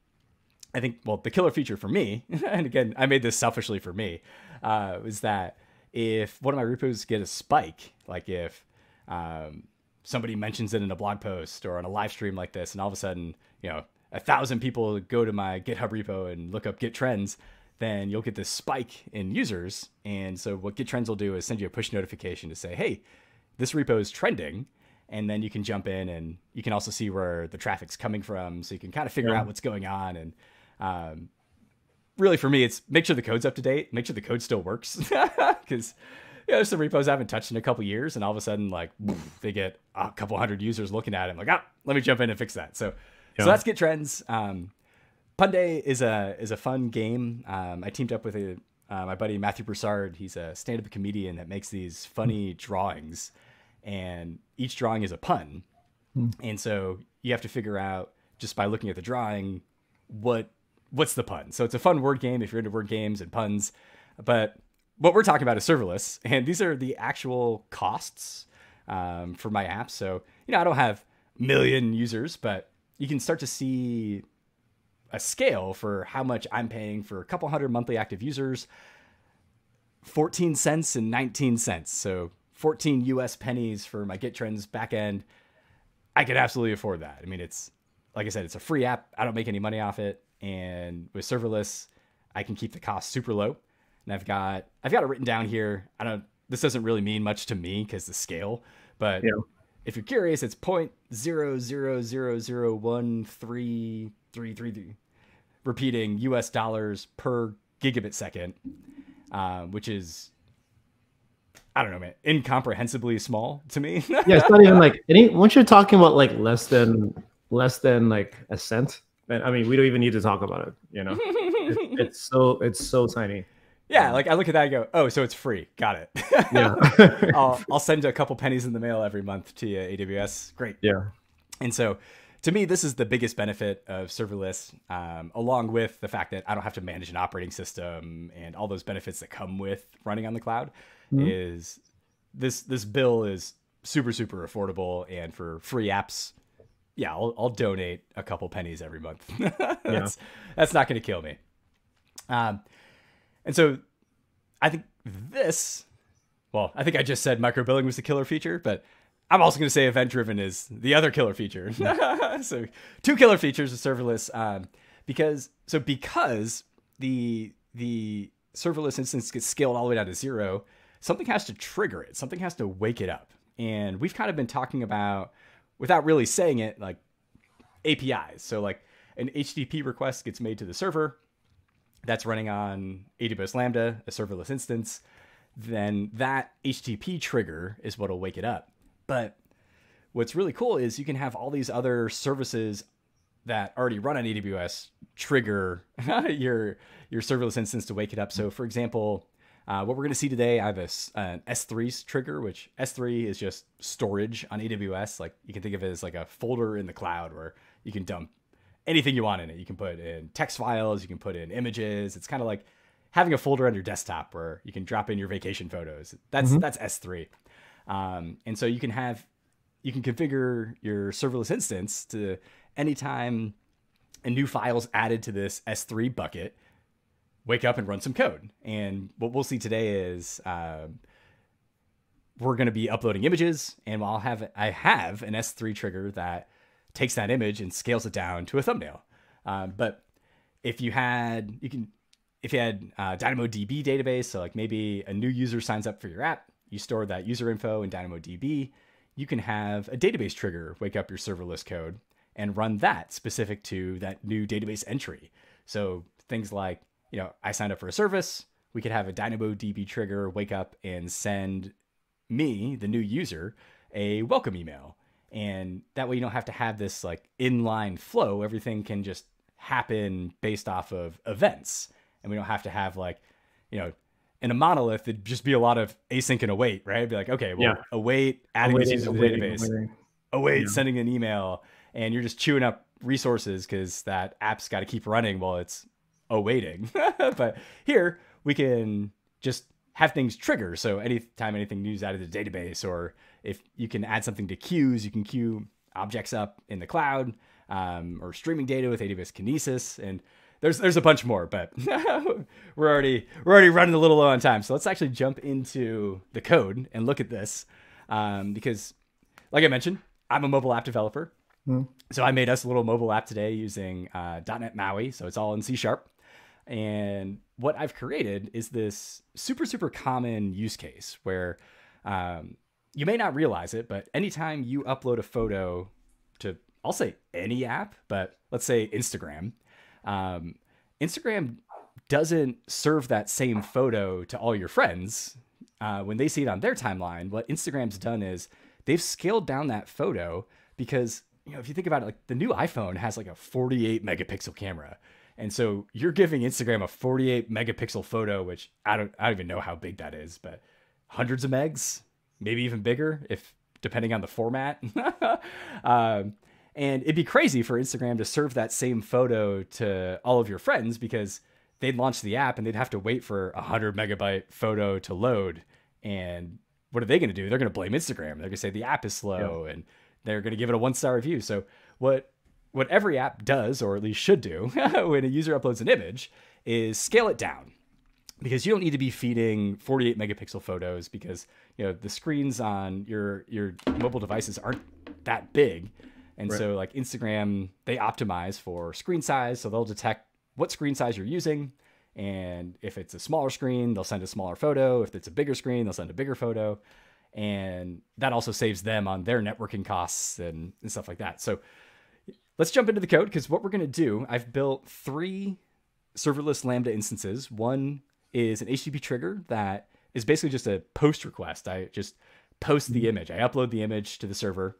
I think, well, the killer feature for me, and again, I made this selfishly for me, uh, was that if one of my repos get a spike, like if um, somebody mentions it in a blog post or on a live stream like this, and all of a sudden, you know, a thousand people go to my GitHub repo and look up Git Trends, then you'll get this spike in users. And so what Git Trends will do is send you a push notification to say, hey, this repo is trending. And then you can jump in and you can also see where the traffic's coming from. So you can kind of figure Yeah. out what's going on. And um, really for me, it's make sure the code's up to date, make sure the code still works. Because you know, there's some repos I haven't touched in a couple years, and all of a sudden, like they get a couple hundred users looking at it. I'm like, ah, let me jump in and fix that. So, Yeah. so that's Git Trends. Um, Punday is a is a fun game. Um, I teamed up with a, uh, my buddy Matthew Broussard. He's a stand up comedian that makes these funny drawings, and each drawing is a pun. And so you have to figure out just by looking at the drawing what what's the pun. So it's a fun word game if you're into word games and puns. But what we're talking about is serverless, and these are the actual costs um, for my app. So you know I don't have million users, but you can start to see a scale for how much I'm paying for a couple hundred monthly active users. 14 cents and 19 cents. So 14 US pennies for my Git Trends backend. I could absolutely afford that. I mean, it's like I said, it's a free app. I don't make any money off it. And with serverless, I can keep the cost super low. And I've got I've got it written down here. I don't this doesn't really mean much to me because the scale, but Yeah. if you're curious, it's point zero zero zero zero one three three three three, repeating U.S. dollars per gigabit second, uh, which is I don't know, man, incomprehensibly small to me. Yeah, it's not even like any. Once you're talking about like less than less than like a cent, then I mean, we don't even need to talk about it. You know, It- it's so it's so tiny. Yeah, like I look at that and go, oh, so it's free. Got it. Yeah, I'll I'll send a couple pennies in the mail every month to you, AWS. Great. yeah, And so, to me, this is the biggest benefit of serverless, um, along with the fact that I don't have to manage an operating system and all those benefits that come with running on the cloud. Is this this bill is super super affordable, and for free apps, yeah, I'll, I'll donate a couple pennies every month. that's that's not going to kill me. Um, and so, I think this well, I think I just said micro billing was the killer feature, but I'm also going to say event driven is the other killer feature. so two killer features of serverless, um, because so because the the serverless instance gets scaled all the way down to zero, something has to trigger it. Something has to wake it up, and we've kind of been talking about without really saying it, like APIs. So like an HTTP request gets made to the server that's running on AWS Lambda, a serverless instance, then that HTTP trigger is what'll wake it up. But what's really cool is you can have all these other services that already run on AWS trigger your your serverless instance to wake it up. So, for example, uh, what we're going to see today, I have a, an S3's trigger, which S3 is just storage on AWS. Like you can think of it as like a folder in the cloud where you can dump anything you want in it. You can put in text files, you can put in images. It's kind of like having a folder on your desktop where you can drop in your vacation photos. That's Mhm. that's S3. Um, and so you can have you can configure your serverless instance to anytime a new file's added to this S3 bucket, wake up and run some code. And what we'll see today is um we're going to be uploading images, and I'll have I have an S3 trigger that takes that image and scales it down to a thumbnail. Um, but if you had you can if you had uh, DynamoDB database, so like maybe a new user signs up for your app, you store that user info in DynamoDB, you can have a database trigger wake up your serverless code and run that specific to that new database entry. So things like, you know, I signed up for a service, we could have a DynamoDB trigger wake up and send me, the new user, a welcome email. And that way you don't have to have this like inline flow. Everything can just happen based off of events. And we don't have to have like, you know, in a monolith, it'd just be a lot of async and await, right? It'd be like, okay, well, Yeah. await adding this Awaiting, to the awaiting, database awaiting. await Yeah. sending an email and you're just chewing up resources because that app's got to keep running while it's awaiting but here we can just have things trigger so anytime anything news out of the database or if you can add something to queues you can queue objects up in the cloud um, or streaming data with aws kinesis and there's there's a bunch more but we're already we're already running a little low on time so let's actually jump into the code and look at this um, because like I mentioned, I'm a mobile app developer. Hmm. So I made us a little mobile app today using uh, .NET MAUI. So it's all in C Sharp. And what I've created is this super, super common use case where um, you may not realize it, but anytime you upload a photo to, I'll say any app, but let's say Instagram, um, Instagram doesn't serve that same photo to all your friends uh, when they see it on their timeline, what Instagram's done is they've scaled down that photo because you know if you think about it, like the new iPhone has like a 48 megapixel camera, and so you're giving Instagram a 48 megapixel photo, which I don't I don't even know how big that is, but hundreds of megs, maybe even bigger if depending on the format. um, and it'd be crazy for Instagram to serve that same photo to all of your friends because they'd launch the app and they'd have to wait for a 100 megabyte photo to load. And what are they going to do? They're going to blame Instagram. They're going to say the app is slow and they're going to give it a one star review. So, what what every app does, or at least should do, when a user uploads an image, is scale it down. Because you don't need to be feeding 48 megapixel photos because you know the screens on your your mobile devices aren't that big. And Right. so like instagram they optimize for screen size so they'll detect what screen size you're using. And if it's a smaller screen they'll send a smaller photo. If it's a bigger screen they'll send a bigger photo. And that also saves them on their networking costs and, and stuff like that. So let's jump into the code because what we're going to do i've built three serverless Lambda instances. One is an HTTP trigger that is basically just a post request. I just post the mm-hmm. image. I upload the image to the server,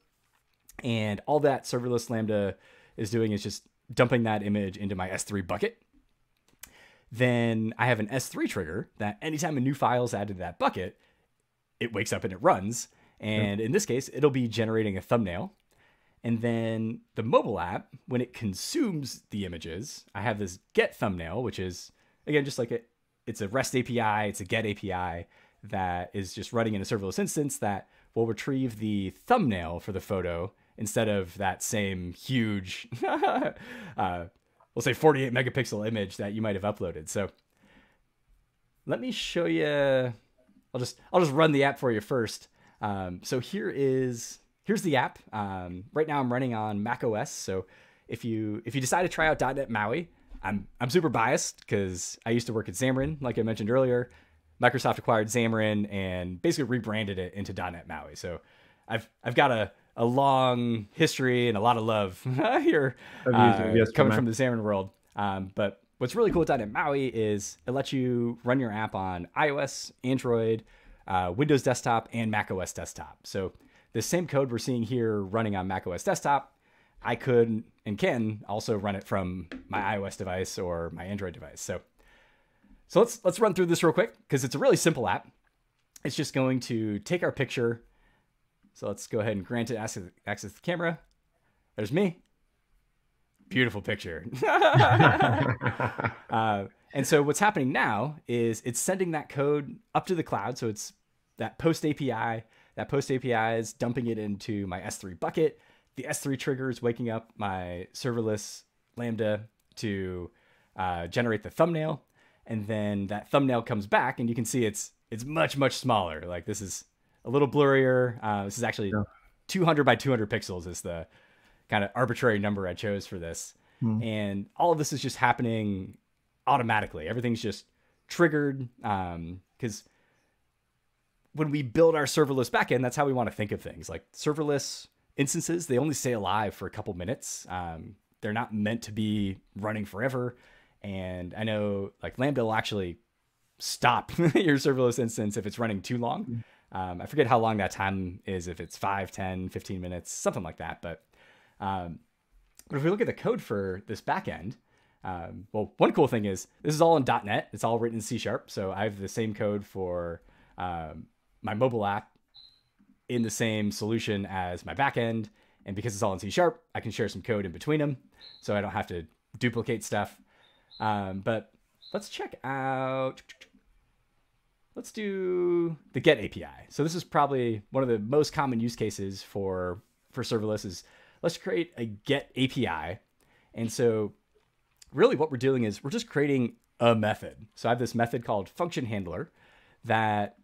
and all that serverless Lambda is doing is just dumping that image into my S3 bucket. Then I have an S3 trigger that anytime a new file is added to that bucket, it wakes up and it runs. And in this case, it'll be generating a thumbnail. And then the mobile app, when it consumes the images, I have this get thumbnail, which is again just like a it's a REST API, it's a get API that is just running in a serverless instance that will retrieve the thumbnail for the photo instead of that same huge uh, we'll say 48 megapixel image that you might have uploaded. So let me show you I'll just I'll just run the app for you first. Um, so here is here's the app. Um, right now I'm running on Mac OS. So if you if you decide to try out .NET MAUI, I'm I'm super biased because I used to work at Xamarin, like I mentioned earlier. Microsoft acquired Xamarin and basically rebranded it into .NET MAUI. So I've I've got a a long history and a lot of love here uh, VS coming from the Xamarin world. Um, but what's really cool with .NET MAUI is it lets you run your app on iOS, Android, uh, Windows Desktop, and Mac OS Desktop. So the same code we're seeing here running on Mac OS Desktop, I could and can also run it from my iOS device or my Android device. So so let's let's run through this real quick because it's a really simple app. It's just going to take our picture. So let's go ahead and grant it access, access to the camera. There's me. Beautiful picture. uh, and so what's happening now is it's sending that code up to the cloud. So it's that post API. That post API is dumping it into my S3 bucket. The S3 trigger is waking up my serverless Lambda to uh, generate the thumbnail, and then that thumbnail comes back, and you can see it's it's much much smaller. Like this is a little blurrier. Uh, this is actually yeah. 200 by 200 pixels is the kind of arbitrary number I chose for this. Hmm. And all of this is just happening automatically. Everything's just triggered because um, when we build our serverless backend, that's how we want to think of things. Like serverless instances, they only stay alive for a couple minutes. Um, they're not meant to be running forever. And I know like Lambda will actually stop your serverless instance if it's running too long. Hmm. Um, I forget how long that time is, if it's 5, 10, 15 minutes, something like that. But, um, but if we look at the code for this backend, um, well, one cool thing is this is all in .NET. It's all written in C Sharp. So I have the same code for um, my mobile app in the same solution as my backend. And because it's all in C Sharp, I can share some code in between them. So I don't have to duplicate stuff. Um, but let's check out let's do the get API. So this is probably one of the most common use cases for for serverless is let's create a get API. And so really what we're doing is we're just creating a method. So I have this method called function handler that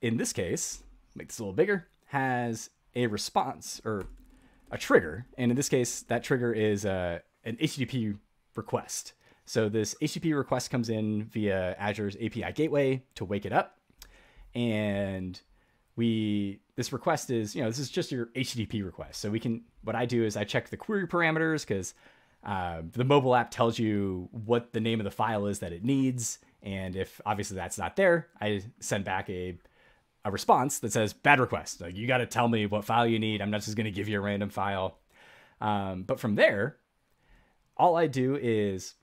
in this case, make this a little bigger, has a response or a trigger. And in this case, that trigger is uh, an HTTP request. So this HTTP request comes in via Azure's API gateway to wake it up. And we this request is, you know, this is just your HTTP request. So we can what I do is I check the query parameters because uh, the mobile app tells you what the name of the file is that it needs. And if obviously that's not there, I send back a a response that says bad request. Like you got to tell me what file you need. I'm not just going to give you a random file. Um, but from there, all I do is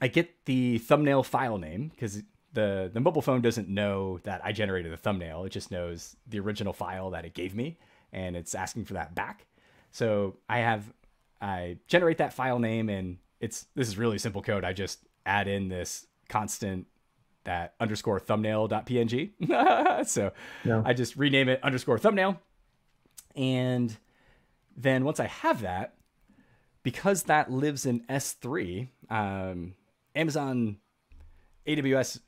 I get the thumbnail file name because the the mobile phone doesn't know that I generated the thumbnail. It just knows the original file that it gave me, and it's asking for that back. So I have I generate that file name, and it's this is really simple code. I just add in this constant that underscore thumbnail.png. so yeah. I just rename it underscore thumbnail, and then once I have that, because that lives in S3, um, Amazon, AWS,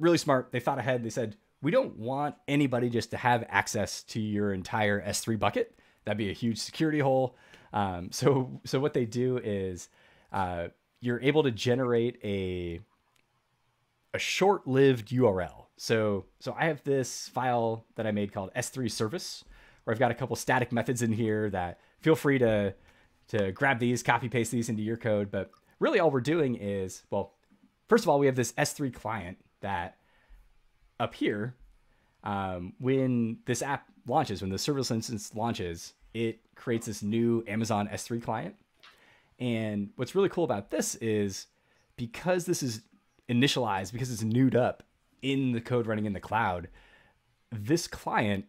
really smart. They thought ahead. They said, we don't want anybody just to have access to your entire S3 bucket. That'd be a huge security hole. Um, so, so what they do is uh, you're able to generate a a short-lived URL. So, so I have this file that I made called S3 service, where I've got a couple static methods in here that feel free to to grab these, copy paste these into your code. But really all we're doing is, well, first of all, we have this S3 client that up here, um, when this app launches, when the serverless instance launches, it creates this new Amazon S3 client. And what's really cool about this is because this is initialized, because it's newed up in the code running in the cloud, this client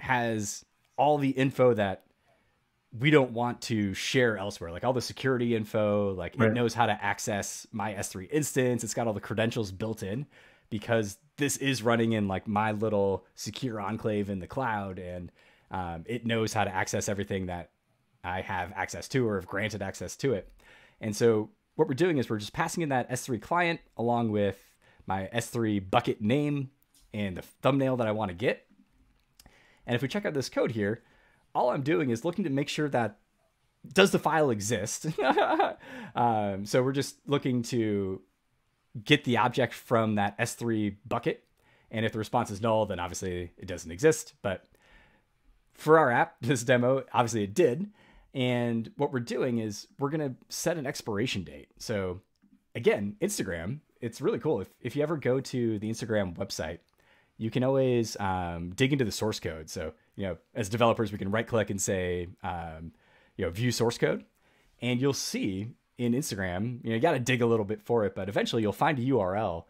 has all the info that we don't want to share elsewhere. Like all the security info, like right. it knows how to access my S3 instance. It's got all the credentials built in because this is running in like my little secure enclave in the cloud, and um, it knows how to access everything that I have access to or have granted access to it. And so what we're doing is we're just passing in that S3 client along with my S3 bucket name and the thumbnail that I want to get. And if we check out this code here, all I'm doing is looking to make sure that does the file exist? um, so we're just looking to get the object from that S3 bucket. And if the response is null, then obviously it doesn't exist. But for our app, this demo, obviously it did. And what we're doing is we're going to set an expiration date. So again, Instagram, it's really cool. If, if you ever go to the Instagram website, you can always um, dig into the source code. So you know, as developers, we can right click and say, um, you know, view source code, and you'll see in Instagram, you know, you got to dig a little bit for it, but eventually you'll find a URL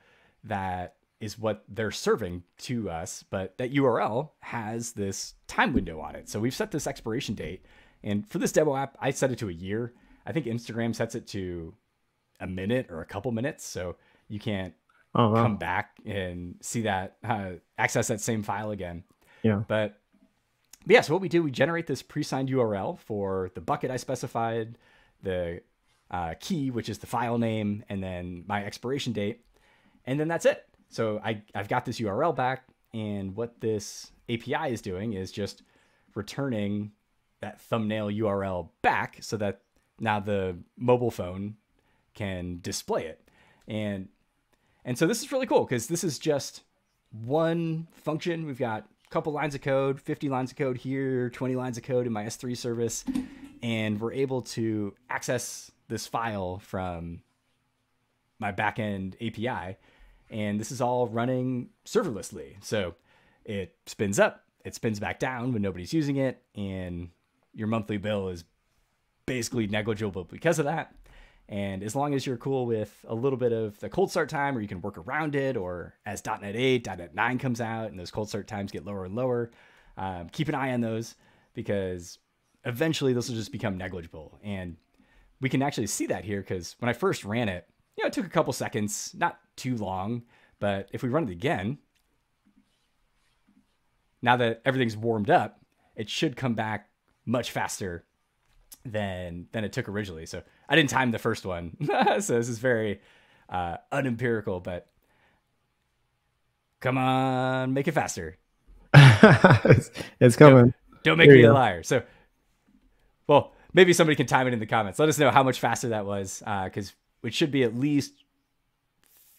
that is what they're serving to us, but that URL has this time window on it. So we've set this expiration date, and for this demo app, I set it to a year. I think Instagram sets it to a minute or a couple minutes. So you can't Oh, wow. come back and see that uh, access that same file again. Yeah. But, but yeah, so what we do, we generate this pre-signed URL for the bucket I specified, the uh, key, which is the file name, and then my expiration date, and then that's it. So I I've got this URL back, and what this API is doing is just returning that thumbnail URL back so that now the mobile phone can display it. And and so this is really cool because this is just one function. We've got a couple lines of code, 50 lines of code here, 20 lines of code in my S3 service, and we're able to access this file from my backend API. And this is all running serverlessly. So it spins up, it spins back down when nobody's using it, and your monthly bill is basically negligible because of that. And as long as you're cool with a little bit of the cold start time, or you can work around it, or as .NET 8, .NET 9 comes out, and those cold start times get lower and lower, um, keep an eye on those because eventually this will just become negligible. And we can actually see that here because when I first ran it, you know, it took a couple seconds, not too long. But if we run it again, now that everything's warmed up, it should come back much faster than than it took originally. So I didn't time the first one, so this is very uh, unempirical. But come on, make it faster. it's, it's coming. Don't, don't make me a liar. So, well, maybe somebody can time it in the comments. Let us know how much faster that was, because uh, it should be at least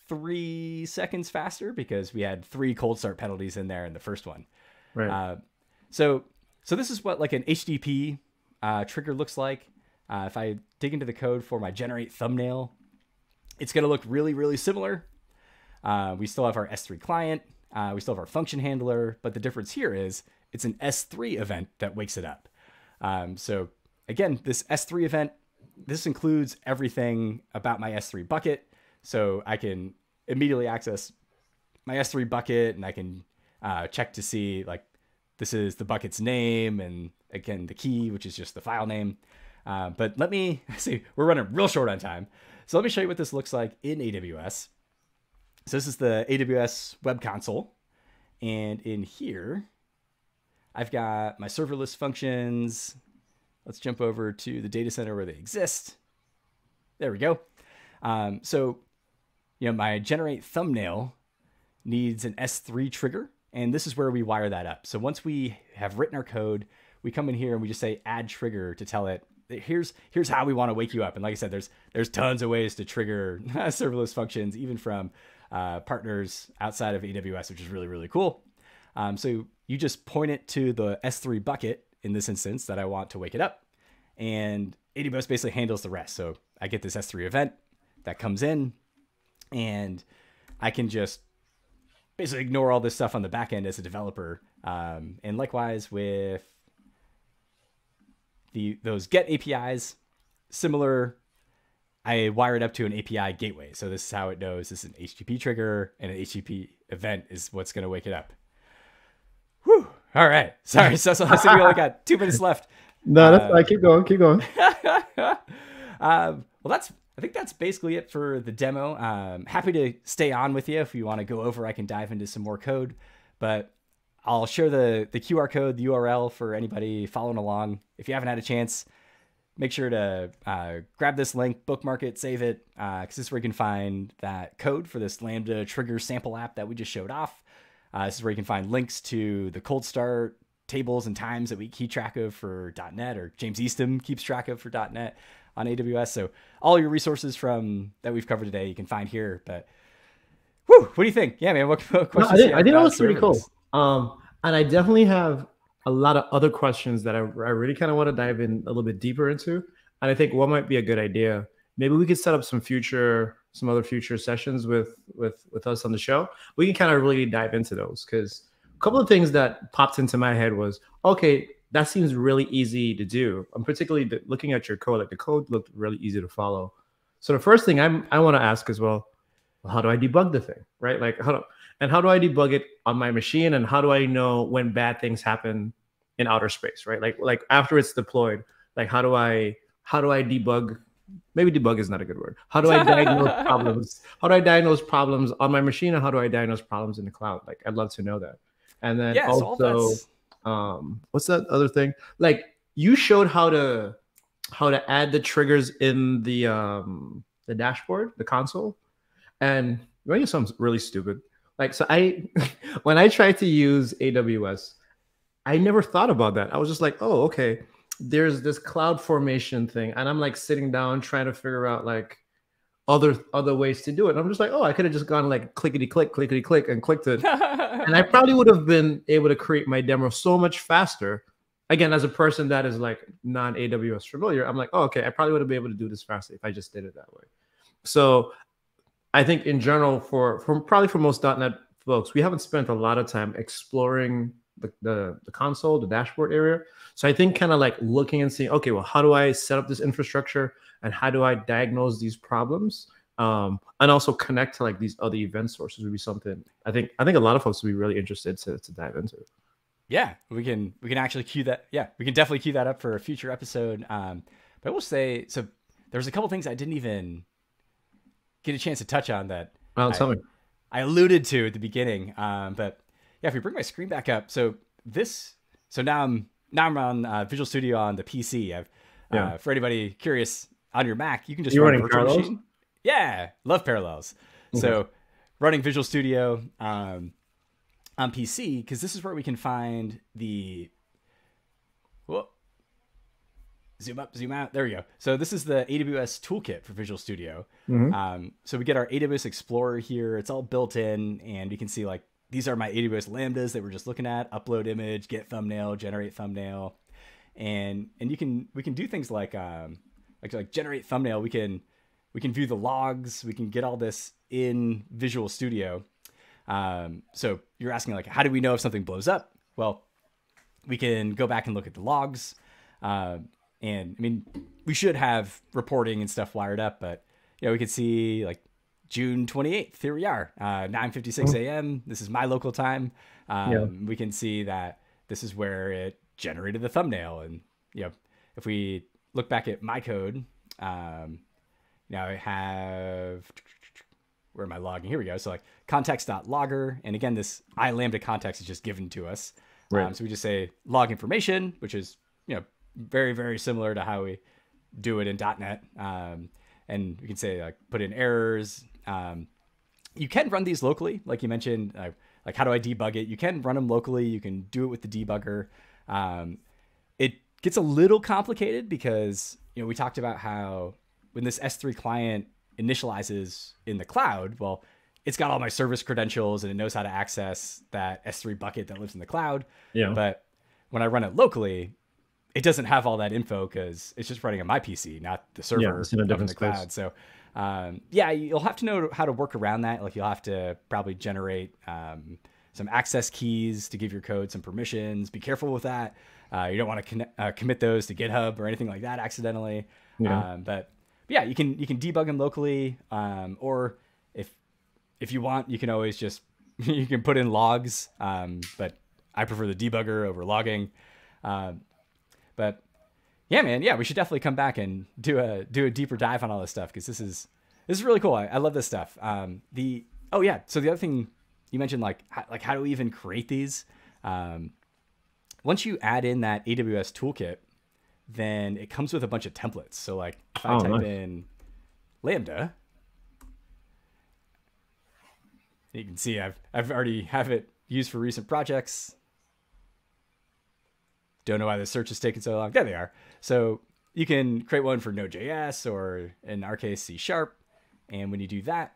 three seconds faster because we had three cold start penalties in there in the first one. Right. Uh, so, so this is what like an HTTP uh, trigger looks like. Uh, if I dig into the code for my generate thumbnail, it's going to look really, really similar. Uh, we still have our S3 client. Uh, we still have our function handler, but the difference here is it's an S3 event that wakes it up. Um, so again, this S3 event, this includes everything about my S3 bucket. So I can immediately access my S3 bucket and I can uh, check to see like this is the bucket's name and again the key, which is just the file name. Uh, but let me see, we're running real short on time. So let me show you what this looks like in AWS. So this is the AWS Web Console. And in here, I've got my serverless functions. Let's jump over to the data center where they exist. There we go. Um, so, you know, my generate thumbnail needs an S3 trigger, and this is where we wire that up. So once we have written our code, we come in here and we just say add trigger to tell it here's here's how we want to wake you up. And like I said, there's there's tons of ways to trigger serverless functions, even from uh, partners outside of AWS, which is really really cool. Um, so you just point it to the S3 bucket in this instance that I want to wake it up, and AWS basically handles the rest. So I get this S3 event that comes in, and I can just basically ignore all this stuff on the back end as a developer. Um, and likewise with the those get APIs, similar. I wire it up to an API gateway. So this is how it knows this is an HTTP trigger and an HTTP event is what's going to wake it up. Whew. All right. Sorry. So, so I think we only got two minutes left. No, that's uh, fine. Keep going. Keep going. um, well, that's I think that's basically it for the demo. Um, happy to stay on with you if you want to go over. I can dive into some more code, but I'll share the the QR code, the URL for anybody following along. If you haven't had a chance, make sure to uh, grab this link, bookmark it, save it, because uh, this is where you can find that code for this Lambda trigger sample app that we just showed off. Uh, this is where you can find links to the cold start tables and times that we keep track of for .NET or James Eastham keeps track of for .NET on AWS. So all your resources from that we've covered today you can find here. But whew, what do you think? Yeah, man. What, what questions? No, I, think, I think that was pretty cool. Um, and I definitely have a lot of other questions that I, I really kind of want to dive in a little bit deeper into. And I think what might be a good idea, maybe we could set up some future, some other future sessions with with with us on the show. We can kind of really dive into those because a couple of things that popped into my head was okay, that seems really easy to do. I'm particularly looking at your code, like the code looked really easy to follow. So the first thing I'm, I want to ask as well, well, how do I debug the thing, right? Like how do, and how do I debug it on my machine, and how do I know when bad things happen in outer space, right? Like like after it's deployed, like how do I how do I debug maybe debug is not a good word. How do I diagnose problems? How do I diagnose problems on my machine, and how do I diagnose problems in the cloud? Like, I'd love to know that. And then Yeah, so all also, um, what's that other thing? Like, you showed how to how to add the triggers in the um the dashboard, the console, and maybe something really stupid. Like, so I when I tried to use AWS, I never thought about that. I was just like, oh, okay there's this cloud formation thing and i'm like sitting down trying to figure out like other other ways to do it. And i'm just like oh i could have just gone like clickety click clickety click and clicked it. And i probably would have been able to create my demo so much faster. Again as a person that is like non aws familiar i'm like oh okay i probably would have been able to do this faster if i just did it that way. So i think in general for from probably for most net folks we haven't spent a lot of time exploring the, the, the console, the dashboard area. So I think kind of like looking and seeing, okay, well, how do I set up this infrastructure and how do I diagnose these problems? Um, and also connect to like these other event sources would be something I think I think a lot of folks would be really interested to, to dive into. Yeah, we can we can actually cue that. Yeah, we can definitely cue that up for a future episode. Um, but I will say, so there's a couple things I didn't even get a chance to touch on that. Well, tell I, me. I alluded to at the beginning. Um, but yeah, if we bring my screen back up, so this, so now I'm now I'm on uh, Visual Studio on the PC. I've, Yeah. uh, for anybody curious on your Mac, you can just You run running Parallels? machine. Yeah, love Parallels. So running Visual Studio um, on PC because this is where we can find the. Whoa. Zoom up, zoom out. There we go. So this is the AWS toolkit for Visual Studio. Mhm. Um, so we get our AWS Explorer here. It's all built in, and we can see like these are my AWS lambdas that we're just looking at: upload image, get thumbnail, generate thumbnail, and and you can we can do things like um, like like generate thumbnail. We can we can view the logs. We can get all this in Visual Studio. Um, so you're asking like, how do we know if something blows up? Well, we can go back and look at the logs. Uh, and I mean, we should have reporting and stuff wired up, but you know, we could see like June 28th, here we are, uh, 9:56 a.m. This is my local time. Um, Yeah. We can see that this is where it generated the thumbnail, and you know, if we look back at my code, um, now I have where am I logging? Here we go. So like context.logger, and again, this i lambda context is just given to us. Right. Um, so we just say log information, which is you know very very similar to how we do it in .NET. Um, and we can say like put in errors. Um, you can run these locally, like you mentioned. Uh, like how do I debug it? You can run them locally. You can do it with the debugger. Um, it gets a little complicated because you know we talked about how when this S3 client initializes in the cloud, well, it's got all my service credentials and it knows how to access that S3 bucket that lives in the cloud. Yeah. But when I run it locally, it doesn't have all that info because it's just running on my PC, not the server it's in different the space. cloud. So, um, yeah, you'll have to know how to work around that. Like you'll have to probably generate um, some access keys to give your code some permissions. Be careful with that. Uh, you don't want to connect, uh, commit those to GitHub or anything like that accidentally. Yeah. Um, but, but yeah, you can you can debug them locally, um, or if if you want, you can always just you can put in logs. Um, but I prefer the debugger over logging. Um, but yeah, man, yeah, we should definitely come back and do a do a deeper dive on all this stuff because this is this is really cool. I, I love this stuff. Um, the oh yeah, so the other thing you mentioned like how, like how do we even create these? Um, once you add in that AWS toolkit, then it comes with a bunch of templates. So like if I Oh, type nice. in Lambda, you can see I've I've already have it used for recent projects. Don't know why the search is taking so long. There they are. So you can create one for Node.js or in our case C Sharp, and when you do that,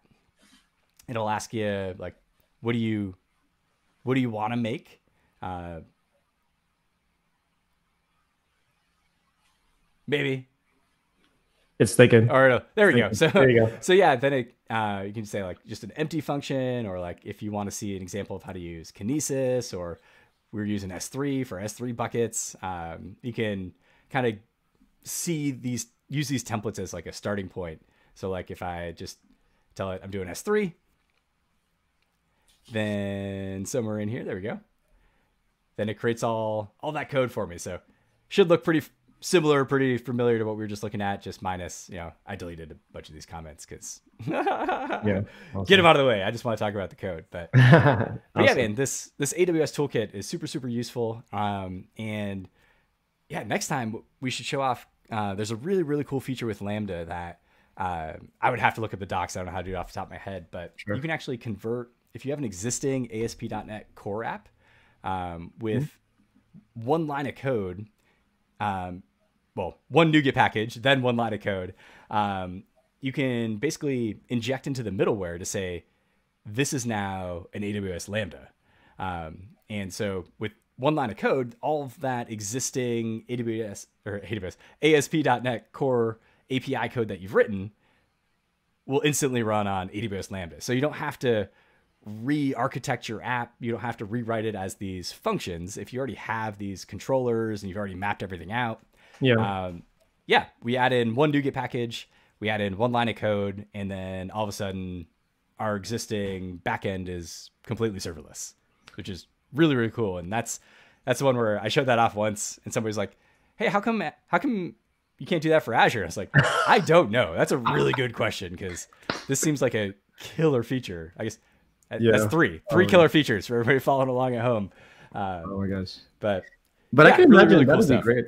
it'll ask you like, what do you, what do you want to make? Uh, maybe It's thinking. or no, there we go. So There you go. So yeah, then it uh, you can say like just an empty function, or like if you want to see an example of how to use Kinesis, or we're using S3 for S3 buckets. Um, you can kind of see these use these templates as like a starting point. So like if I just tell it I'm doing S3, then somewhere in here, there we go. Then it creates all all that code for me. So should look pretty similar, pretty familiar to what we were just looking at, just minus, you know, I deleted a bunch of these comments because yeah, awesome. get them out of the way. I just want to talk about the code, but, awesome. but yeah, man, this this AWS toolkit is super super useful. Um, and yeah, next time we should show off. Uh, there's a really really cool feature with Lambda that uh, I would have to look at the docs. I don't know how to do it off the top of my head, but sure. you can actually convert if you have an existing ASP.NET Core app um, with mm-hmm. one line of code. Um, well, one NuGet package, then one line of code. Um, you can basically inject into the middleware to say, this is now an AWS Lambda. Um, and so with one line of code, all of that existing AWS or AWS ASP.NET Core API code that you've written will instantly run on AWS Lambda. So you don't have to re-architect your app. You don't have to rewrite it as these functions. If you already have these controllers and you've already mapped everything out, yeah, um, yeah, we add in one NuGet package, we add in one line of code, and then all of a sudden, our existing backend is completely serverless, which is really really cool. And that's that's the one where I showed that off once, and somebody's like, "Hey, how come how come you can't do that for Azure?" I was like, "I don't know. That's a really good question because this seems like a killer feature. I guess yeah. that's three three oh, killer yeah. features for everybody following along at home." Uh, oh my gosh! But but yeah, I can really, imagine really that cool would be great.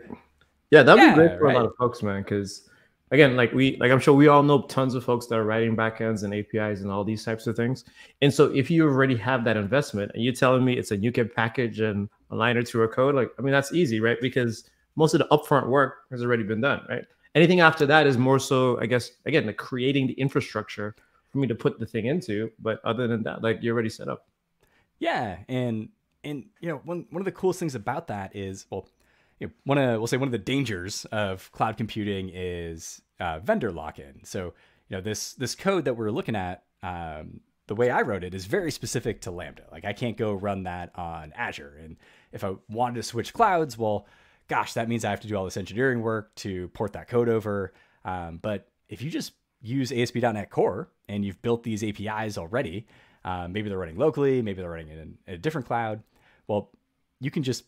Yeah, that'd yeah, be great for right. a lot of folks, man. Because again, like we, like I'm sure we all know tons of folks that are writing backends and APIs and all these types of things. And so, if you already have that investment, and you're telling me it's a NuGet package and a line or two of code, like I mean, that's easy, right? Because most of the upfront work has already been done, right? Anything after that is more so, I guess, again, like creating the infrastructure for me to put the thing into. But other than that, like you're already set up. Yeah, and and you know one one of the coolest things about that is well you know, one of we'll say one of the dangers of cloud computing is uh, vendor lock-in. So you know this this code that we're looking at, um, the way I wrote it is very specific to Lambda. Like I can't go run that on Azure, and if I wanted to switch clouds, well, gosh, that means I have to do all this engineering work to port that code over. Um, but if you just use ASP.NET Core and you've built these APIs already, uh, maybe they're running locally, maybe they're running in a different cloud. Well, you can just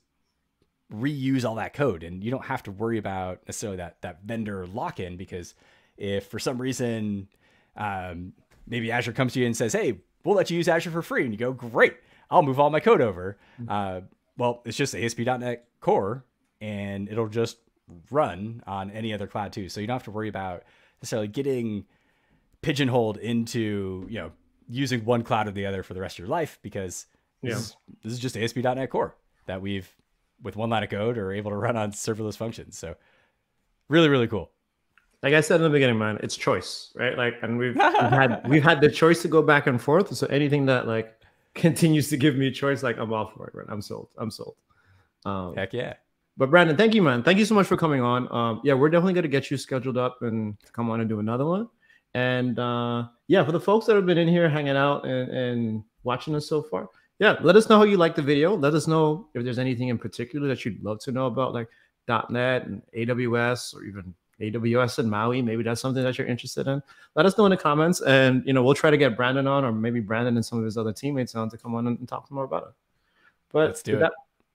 reuse all that code and you don't have to worry about necessarily that that vendor lock-in because if for some reason um, maybe azure comes to you and says hey we'll let you use azure for free and you go great i'll move all my code over mm-hmm. uh, well it's just asp.net core and it'll just run on any other cloud too so you don't have to worry about necessarily getting pigeonholed into you know using one cloud or the other for the rest of your life because yeah. this, is, this is just asp.net core that we've with one line of code are able to run on serverless functions. So really, really cool. Like I said in the beginning, man, it's choice, right? Like, and we've, we've had we've had the choice to go back and forth. So anything that like continues to give me choice, like I'm all for it. Right? I'm sold. I'm sold. Um, Heck yeah. But Brandon, thank you, man. Thank you so much for coming on. Um, yeah, we're definitely gonna get you scheduled up and come on and do another one. And uh, yeah, for the folks that have been in here hanging out and, and watching us so far, yeah, let us know how you like the video. Let us know if there's anything in particular that you'd love to know about, like .NET and AWS or even AWS and MAUI. Maybe that's something that you're interested in. Let us know in the comments, and you know we'll try to get Brandon on, or maybe Brandon and some of his other teammates on to come on and talk more about it. But let's do it. That,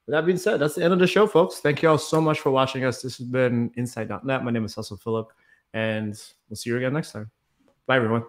that being said, that's the end of the show, folks. Thank you all so much for watching us. This has been Inside.NET. My name is Cecil Phillip, and we'll see you again next time. Bye, everyone.